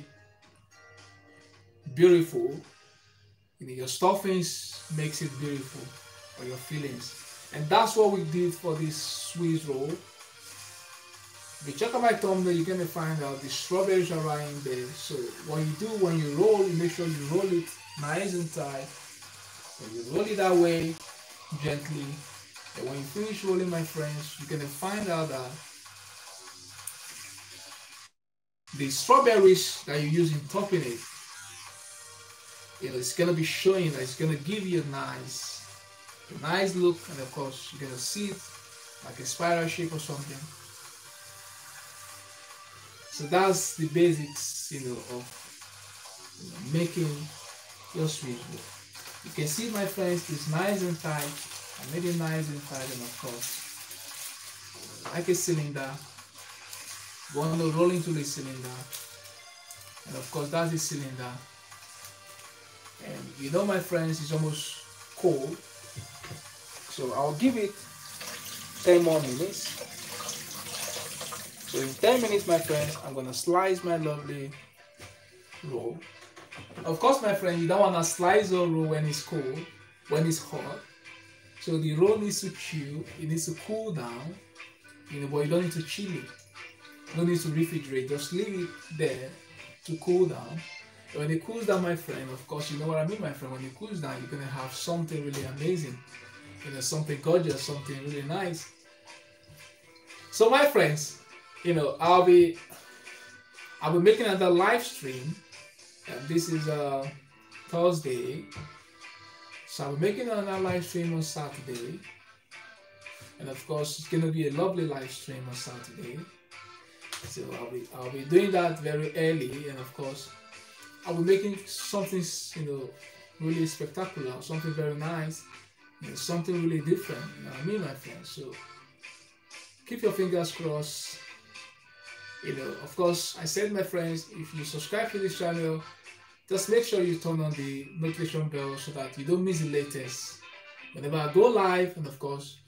beautiful. You know, your stuffings makes it beautiful, or your feelings. And that's what we did for this Swiss roll. If you check out my thumbnail, you're gonna find out the strawberries are right in there. So what you do when you roll, you make sure you roll it nice and tight. You roll it that way, gently. And when you finish rolling, my friends, you're gonna find out that the strawberries that you use in topping it, you know, it's gonna be showing that it's gonna give you a nice, a nice look, and of course, you're gonna see it like a spiral shape or something. So that's the basics, you know, of you know, making your sweet. You can see, my friends, it's nice and tight. I made it nice and tight, and of course, like a cylinder, going to roll into the cylinder, and of course, that's the cylinder. And you know, my friends, it's almost cold, so I'll give it 10 more minutes. So in 10 minutes, my friends, I'm gonna slice my lovely roll. Of course, my friend, you don't wanna slice your roll when it's cold, when it's hot. So the roll needs to chill, it needs to cool down, you know, but you don't need to chill it. You don't need to refrigerate, just leave it there to cool down. When it cools down, my friend, of course, you know what I mean, my friend. When it cools down, you're gonna have something really amazing, you know, something gorgeous, something really nice. So, my friends, you know, I'll be I'll be making another live stream. This is uh, Thursday. So be making another live stream on Saturday. And of course, it's going to be a lovely live stream on Saturday. So I'll be I'll be doing that very early, and of course, I'll be making something you know really spectacular, something very nice, something really different. You know my friends? So keep your fingers crossed. You know, of course, I said, my friends, if you subscribe to this channel, just make sure you turn on the notification bell so that you don't miss the latest. Whenever I go live, and of course,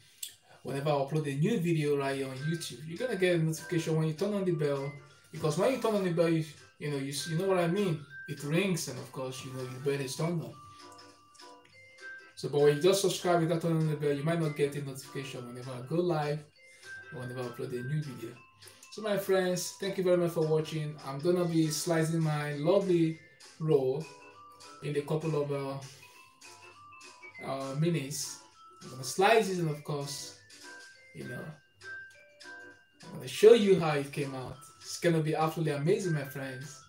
whenever I upload a new video right here on YouTube, you're gonna get a notification when you turn on the bell. Because when you turn on the bell, you, you know, you, you know what I mean. It rings, and of course, you know your bell is turned on. So, but when you just subscribe without turning on the bell, you might not get a notification whenever I go live or whenever I upload a new video. So, my friends, thank you very much for watching. I'm gonna be slicing my lovely roll in a couple of uh, uh, minutes. I'm gonna slice it, and of course, you know, I'm gonna show you how it came out. It's gonna be absolutely amazing, my friends.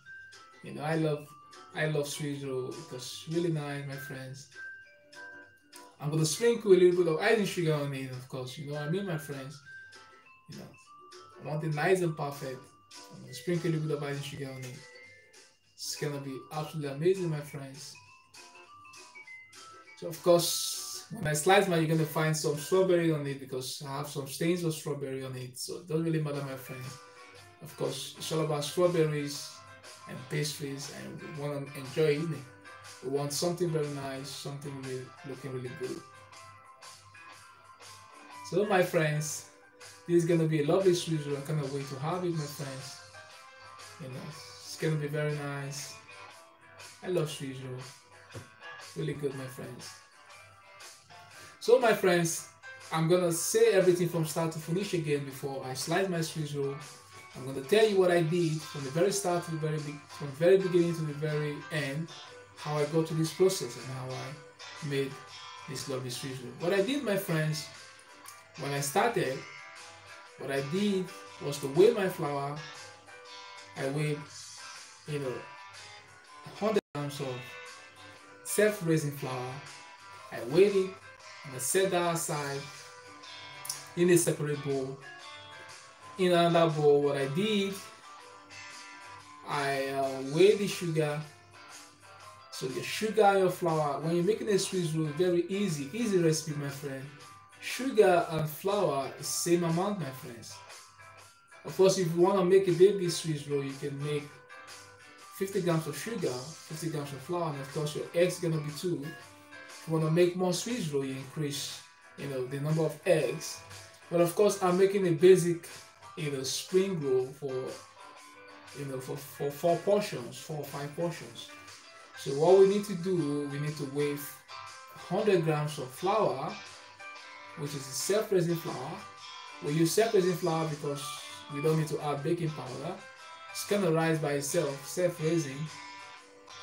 You know, I love I love Swiss roll because it's really nice, my friends. I'm gonna sprinkle a little bit of icing sugar on it, of course. You know what I mean, my friends. You know, I want it nice and perfect. I'm gonna sprinkle a little bit of icing sugar on it. It's gonna be absolutely amazing, my friends. So of course, when I slice mine, you're gonna find some strawberry on it because I have some stains of strawberry on it. So it doesn't really matter, my friends. Of course, it's all about strawberries and pastries, and we want to enjoy eating. We want something very nice, something really looking really good. So, my friends, this is gonna be a lovely roll. I cannot wait to have it, my friends. You know, gonna be very nice. I love Swiss. Really good, my friends. So my friends, I'm gonna say everything from start to finish again before I slide my Swiss. I'm gonna tell you what I did from the very start to the very be- from the very beginning to the very end, how I got to this process and how I made this lovely Swiss. What I did, my friends, when I started, what I did was to weigh my flour. I weighed, you know, 100 grams of self-raising flour. I weighed it and I set that aside in a separate bowl. In another bowl, what I did, I uh, weighed the sugar. So the sugar and your flour, when you're making a Swiss roll, very easy, easy recipe, my friend. Sugar and flour same amount, my friends. Of course, if you want to make a baby Swiss roll, you can make 50 grams of sugar, 50 grams of flour, and of course your eggs gonna be two If you want to make more Swiss roll, you increase, you know, the number of eggs. But of course, I'm making a basic, you know, spring roll for, you know, for, for four portions, four or five portions. So what we need to do, we need to weigh 100 grams of flour, which is self-raising flour. We use self-raising flour because we don't need to add baking powder. It's gonna rise by itself, self-raising,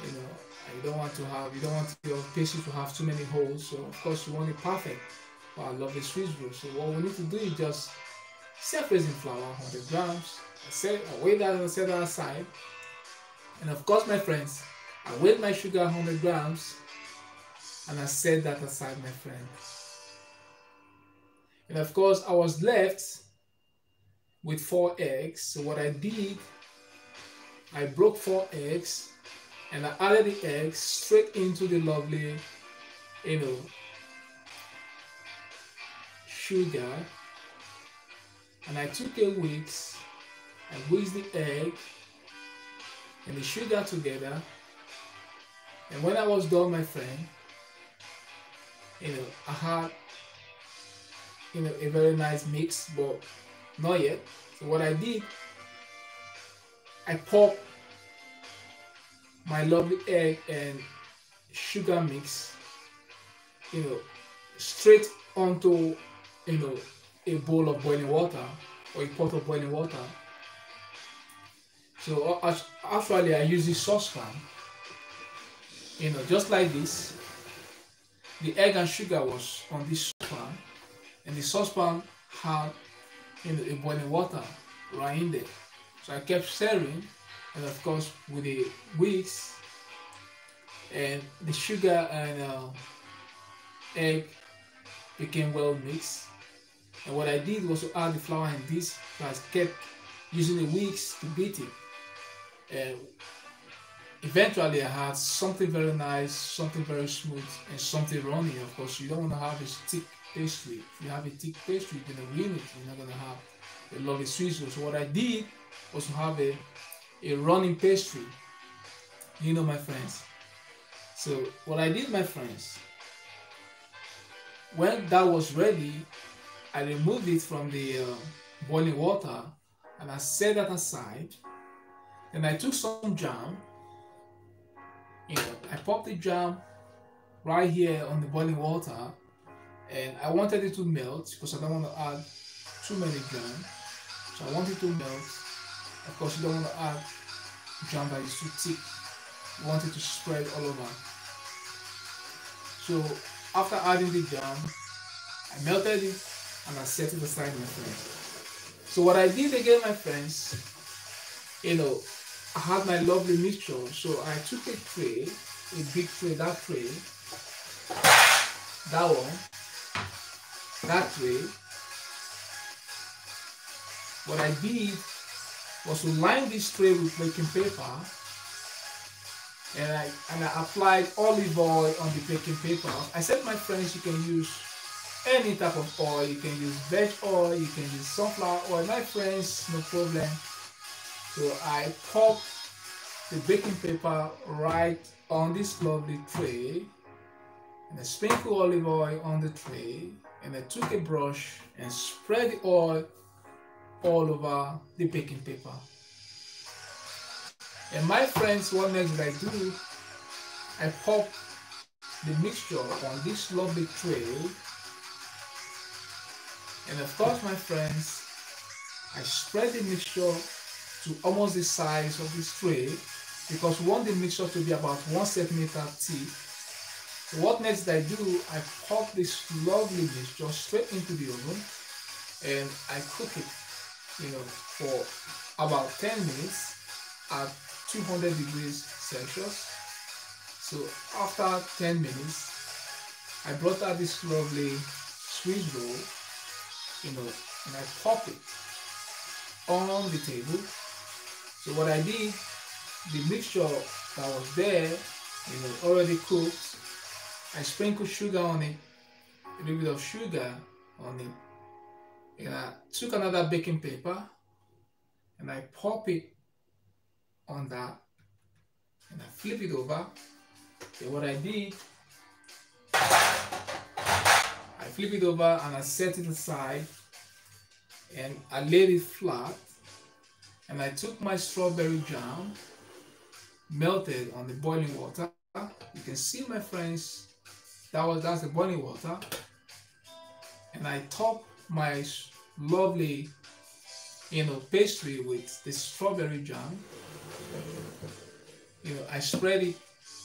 you know, you don't want to have you don't want your pastry to have too many holes so of course you want it perfect. But I love the Swiss roll. So what we need to do is just self-raising flour 100 grams I set I weigh that and set that aside and of course my friends I weighed my sugar 100 grams and I set that aside my friend. And of course I was left with four eggs. So what I did I broke four eggs and I added the eggs straight into the lovely, you know, sugar. And I took a whisk and whisked the egg and the sugar together. And when I was done, my friend, you know, I had, you know, a very nice mix, but not yet. So what I did, I popped my lovely egg and sugar mix, you know, straight onto, you know, a bowl of boiling water or a pot of boiling water. So actually I use this saucepan, you know, just like this. The egg and sugar was on this saucepan and the saucepan had, you know, a boiling water right in there. So I kept stirring and of course with the whisk and the sugar and uh, egg became well mixed. And what I did was to add the flour and this so I kept using the whisk to beat it. And eventually I had something very nice something very smooth and something runny. Of course you don't want to have a thick pastry. If you have a thick pastry you're going to ruin it. You're not going to have a lovely sweet so what I did to have a a running pastry. You know, my friends. So what I did, my friends, when that was ready, I removed it from the uh, boiling water and I set that aside. And I took some jam. You know, I popped the jam right here on the boiling water, and I wanted it to melt because I don't want to add too many jam. So I want it to melt of course, you don't want to add jam that is too thick. You want it to spread all over. So after adding the jam, I melted it and I set it aside, my friends. So what I did again, my friends, you know, I had my lovely mixture. So I took a tray, a big tray, that tray, that one, that tray. What I did was to line this tray with baking paper and I, and I applied olive oil on the baking paper. I said my friends you can use any type of oil, you can use veg oil, you can use sunflower oil. My friends, no problem. So I popped the baking paper right on this lovely tray and I sprinkled olive oil on the tray and I took a brush and spread the oil all over the baking paper. And my friends, what next did I do? I pop the mixture on this lovely tray. And of course, my friends, I spread the mixture to almost the size of this tray because we want the mixture to be about one centimeter thick. So what next did I do? I pop this lovely mixture straight into the oven and I cook it you know, for about 10 minutes at 200 degrees Celsius. So after 10 minutes, I brought out this lovely Swiss roll, you know, and I pop it on the table. So what I did, the mixture that was there, you know, already cooked, I sprinkled sugar on it, a little bit of sugar on it, and I took another baking paper and I pop it on that and I flip it over. And what I did, I flip it over and I set it aside and I laid it flat and I took my strawberry jam, melted on the boiling water. You can see my friends, that was that's the boiling water. And I top my lovely you know pastry with the strawberry jam. You know I spread it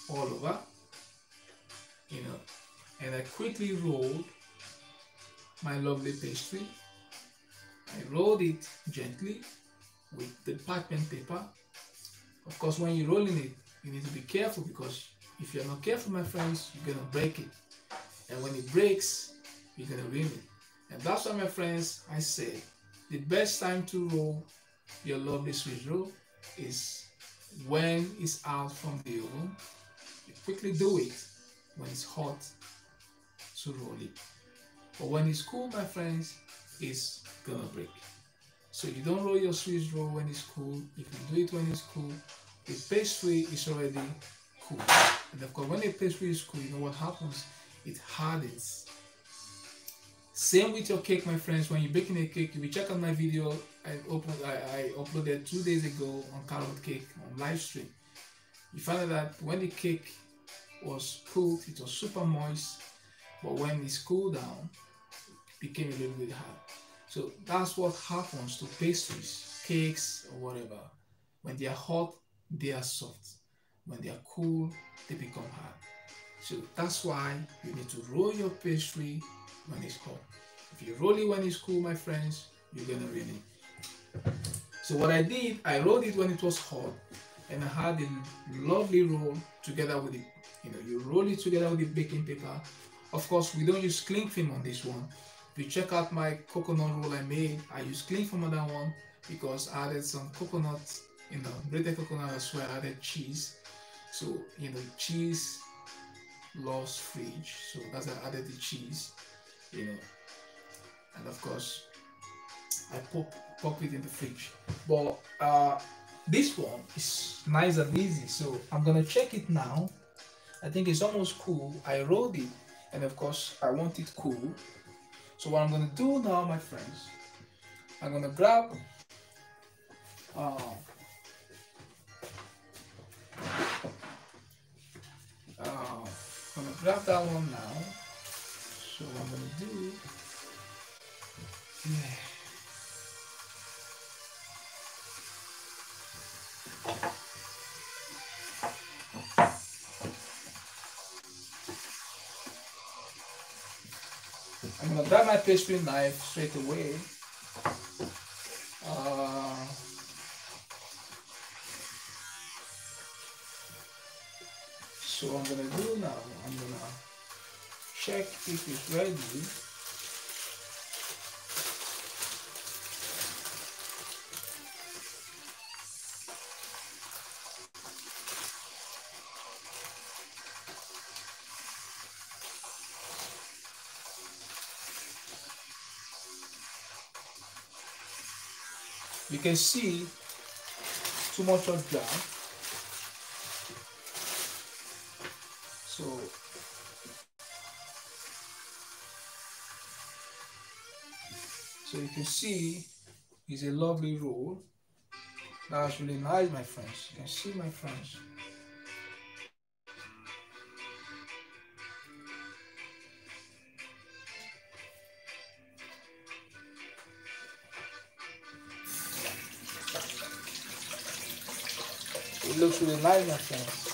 all over you know and I quickly rolled my lovely pastry. I rolled it gently with the parchment paper. Of course when you're rolling it you need to be careful because if you're not careful my friends you're gonna break it. And when it breaks you're gonna ruin it and that's why, my friends, I say the best time to roll your lovely Swiss roll is when it's out from the oven. You quickly do it when it's hot to roll it. But when it's cool, my friends, it's gonna break. So you don't roll your Swiss roll when it's cool. If you do it when it's cool, the pastry is already cool. And of course, when the pastry is cool, you know what happens? It hardens same with your cake, my friends. When you're baking a cake, if you check out my video I, opened, I, I uploaded two days ago on carrot cake on live stream. You find out that when the cake was cooled, it was super moist, but when it's cooled down, it became a little bit hard. So that's what happens to pastries, cakes, or whatever. When they are hot, they are soft. When they are cool, they become hard. So that's why you need to roll your pastry when it's hot. If you roll it when it's cool, my friends, you're gonna really. So what I did, I rolled it when it was hot, and I had a lovely roll together with it. You know, you roll it together with the baking paper. Of course, we don't use cling film on this one. If you check out my coconut roll I made, I use cling film on that one because I added some coconut, you know, grated coconut as well. I added cheese. So, you know, cheese loves fridge. So that's I added the cheese, you know. And of course, I pop pop it in the fridge. But uh, this one is nice and easy. So I'm gonna check it now. I think it's almost cool. I rolled it, and of course I want it cool. So what I'm gonna do now, my friends, I'm gonna grab. Uh, uh, I'm gonna grab that one now. So what I'm gonna do. I'm gonna grab my pastry knife straight away. If it's ready. you can see too much of jam. You can see it's a lovely roll. That's really nice, my friends. You can see, my friends. It looks really nice, my friends.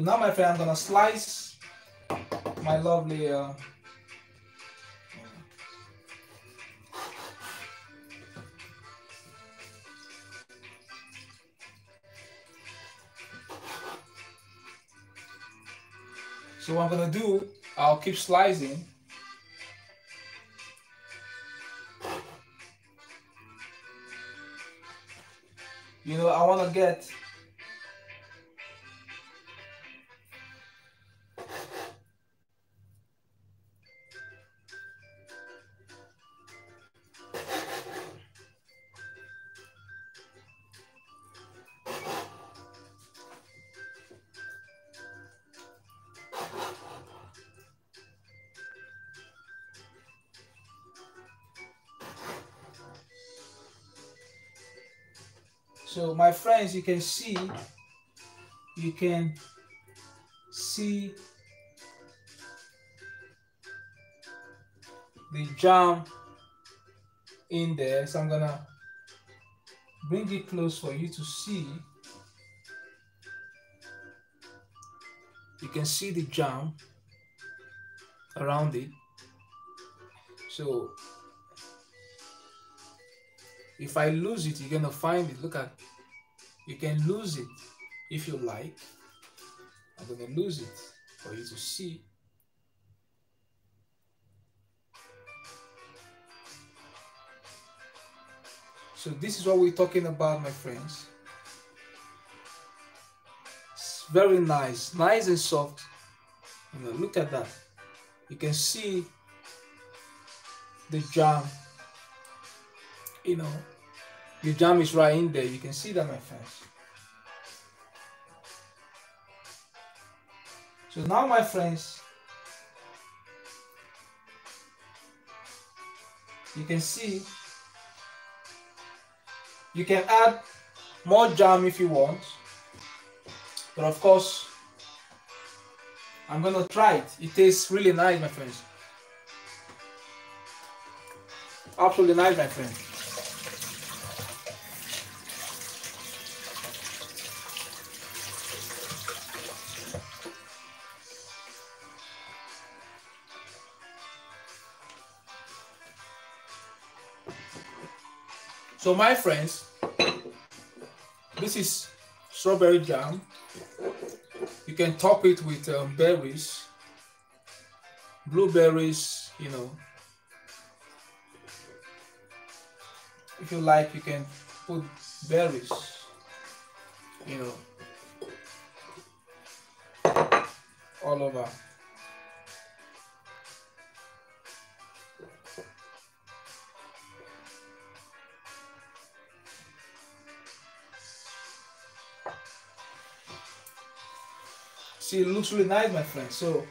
Now, my friend, I'm gonna slice my lovely uh, So what I'm gonna do, I'll keep slicing. You know, I wanna get So my friends, you can see, you can see the jam in there. So I'm gonna bring it close for you to see. You can see the jam around it. So if I lose it, you're gonna find it. Look at, you can lose it if you like. I'm gonna lose it for you to see. So this is what we're talking about, my friends. It's very nice, nice and soft. You know, look at that. You can see the jam. You know, the jam is right in there. You can see that, my friends. So now, my friends, you can see you can add more jam if you want. But of course, I'm gonna try it. It tastes really nice, my friends. absolutely nice, my friend. So my friends, this is strawberry jam. You can top it with um, berries, blueberries, you know. If you like, you can put berries, you know, all over. It looks really nice, my friend. So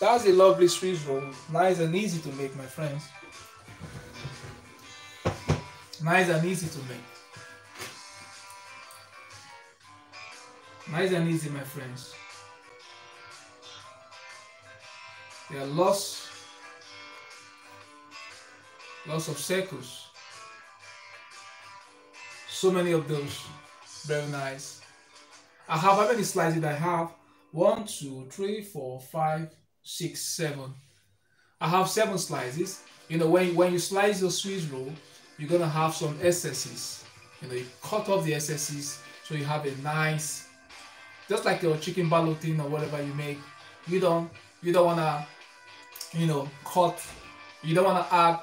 that's a lovely Swiss roll. Nice and easy to make, my friends. Nice and easy to make. Nice and easy, my friends. There are lots, lots of circles. So many of those. Very nice. I have how many slices I have? One, two, three, four, five, six, seven. I have seven slices. You know, when, when you slice your Swiss roll, you're gonna have some excesses. You know, you cut off the excesses so you have a nice, just like your chicken ballotine or whatever you make. You don't, you don't wanna, you know, cut. You don't wanna add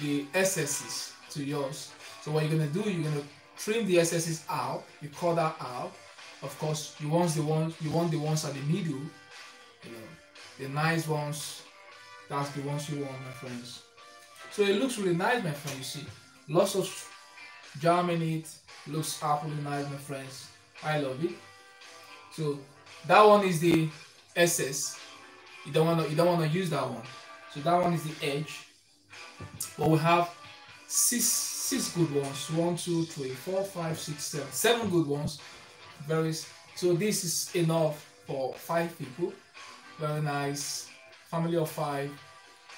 the excesses to yours. So what you're gonna do, you're gonna trim the excesses out. You cut that out of course, you want the ones you want the ones at the middle, you know, the nice ones. That's the ones you want, my friends. So it looks really nice, my friend. You see, lots of jam in it. Looks absolutely nice, my friends. I love it. So that one is the SS. You don't want to you don't want to use that one. So that one is the edge. But we have six six good ones. One, two, three, four, five, six, seven. Seven good ones very so this is enough for five people. Very nice. Family of five.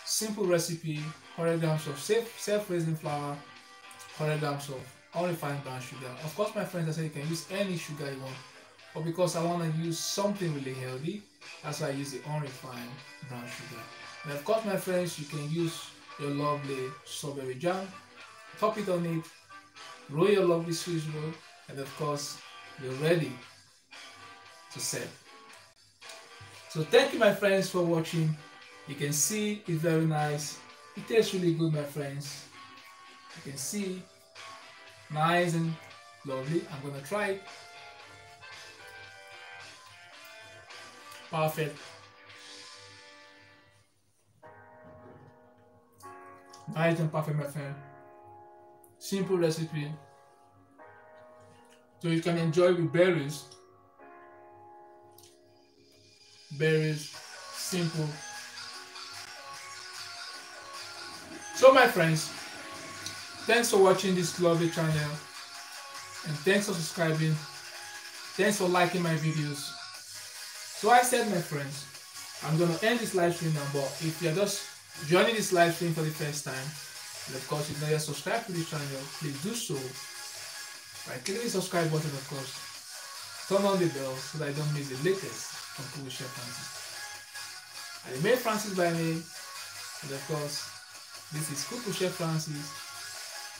Simple recipe. 100 grams of self self-raising flour. 100 grams of unrefined brown sugar. Of course my friends i said you can use any sugar you want but because i want to use something really healthy that's why i use the unrefined brown sugar. And of course my friends you can use your lovely strawberry jam top it on it roll your lovely swiss roll and of course you're ready to serve. So thank you my friends for watching. You can see it's very nice. It tastes really good my friends. You can see nice and lovely. I'm gonna try it. Perfect. Nice and perfect my friend. Simple recipe so you can enjoy with berries. Berries, simple. So my friends, thanks for watching this lovely channel and thanks for subscribing. Thanks for liking my videos. So I said my friends, I'm gonna end this live stream now, but if you're just joining this live stream for the first time, and of course if you're not yet subscribed to this channel, please do so Right, click the subscribe button of course. Turn on the bell so that I don't miss the latest from Chef Francis. I made Francis by me, and of course, this is Cool Chef Francis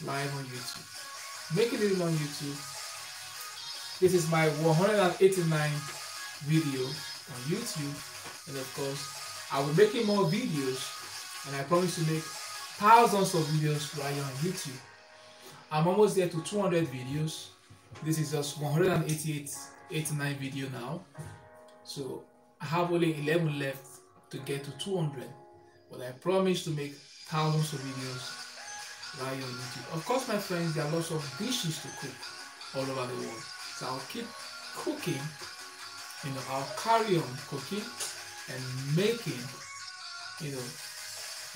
live on YouTube. Make it on YouTube. This is my 189 video on YouTube, and of course, I will be making more videos, and I promise to make thousands of videos right here on YouTube. I'm almost there to 200 videos. This is just 188, 89 video now. So I have only 11 left to get to 200. But I promise to make thousands of videos right on YouTube. Of course, my friends, there are lots of dishes to cook all over the world. So I'll keep cooking. You know, I'll carry on cooking and making, you know,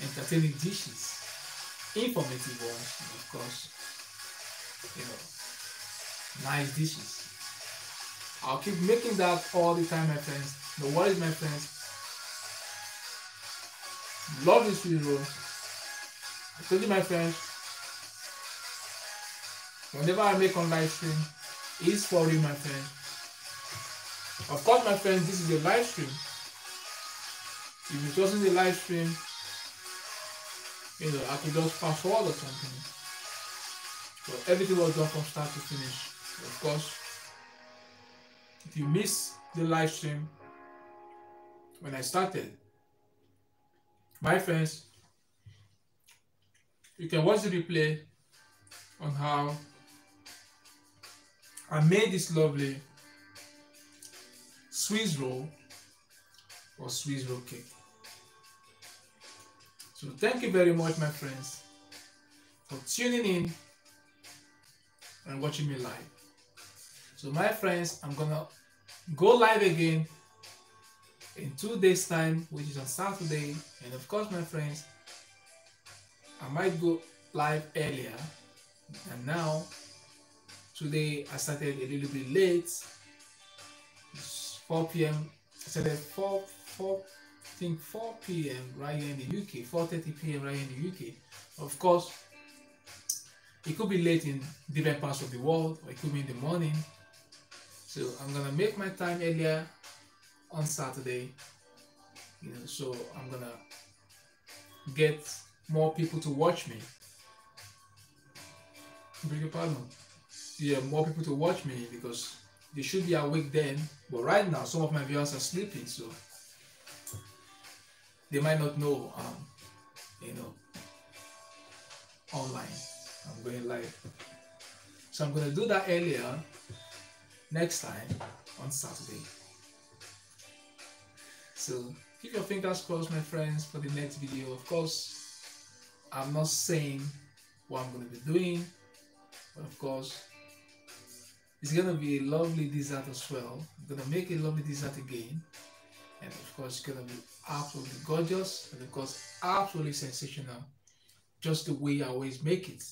entertaining dishes, informative ones, of course you know, nice dishes. I'll keep making that all the time, my friends. No worries, my friends. Love this video. I told you my friends, whenever I make on live stream, it's for you my friends. Of course my friends, this is a live stream. If it wasn't a live stream, you know, I could just fast forward or something. But everything was done from start to finish. Of course, if you miss the live stream when I started, my friends, you can watch the replay on how I made this lovely Swiss roll or Swiss roll cake. So thank you very much, my friends, for tuning in and watching me live. So my friends, I'm gonna go live again in two days time, which is on Saturday. And of course, my friends, I might go live earlier. And now, today I started a little bit late. It's 4 p.m. I started 4 4 I think 4 p.m. right here in the UK, 4:30 p.m. right here in the UK. Of course, it could be late in different parts of the world, or it could be in the morning. So I'm gonna make my time earlier on Saturday. You know, so I'm gonna get more people to watch me. Beg your pardon. Yeah, more people to watch me because they should be awake then. But right now, some of my viewers are sleeping, so they might not know. Um, you know, online. I'm going live. So I'm gonna do that earlier next time on Saturday. So keep your fingers crossed, my friends, for the next video. Of course, I'm not saying what I'm going to be doing, but of course, it's going to be a lovely dessert as well. I'm going to make a lovely dessert again. And of course, it's going to be absolutely gorgeous and of course, absolutely sensational. Just the way I always make it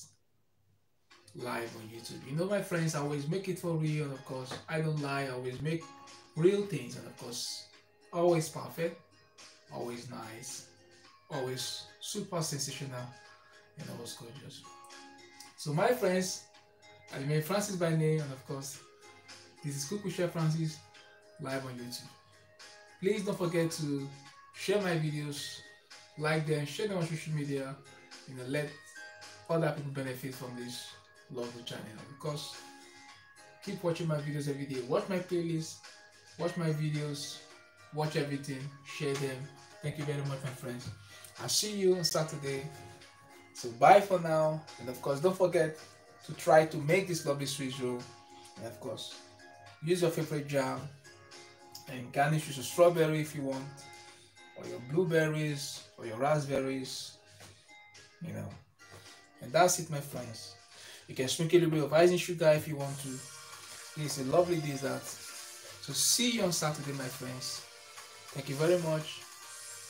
live on YouTube. You know, my friends, I always make it for real, and of course, I don't lie. I always make real things, and of course, always perfect, always nice, always super sensational, and always gorgeous. So, my friends, I remain Francis by name, and of course, this is Cook with Chef Francis live on YouTube. Please don't forget to share my videos, like them, share them on social media, you know, let other people benefit from this love the channel. Because keep watching my videos every day. Watch my playlist watch my videos watch everything share them. Thank you very much my friends. I'll see you on saturday. So bye for now. And of course don't forget to try to make this lovely sweet roll. And of course use your favorite jam and garnish with a strawberry if you want or your blueberries or your raspberries you know. And that's it my friends you can sprinkle a little bit of icing sugar if you want to. It's a lovely dessert. So see you on Saturday, my friends. Thank you very much.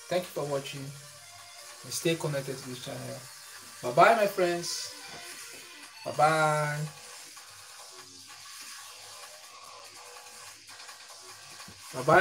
Thank you for watching. And stay connected to this channel. Bye-bye, my friends. Bye-bye. Bye-bye.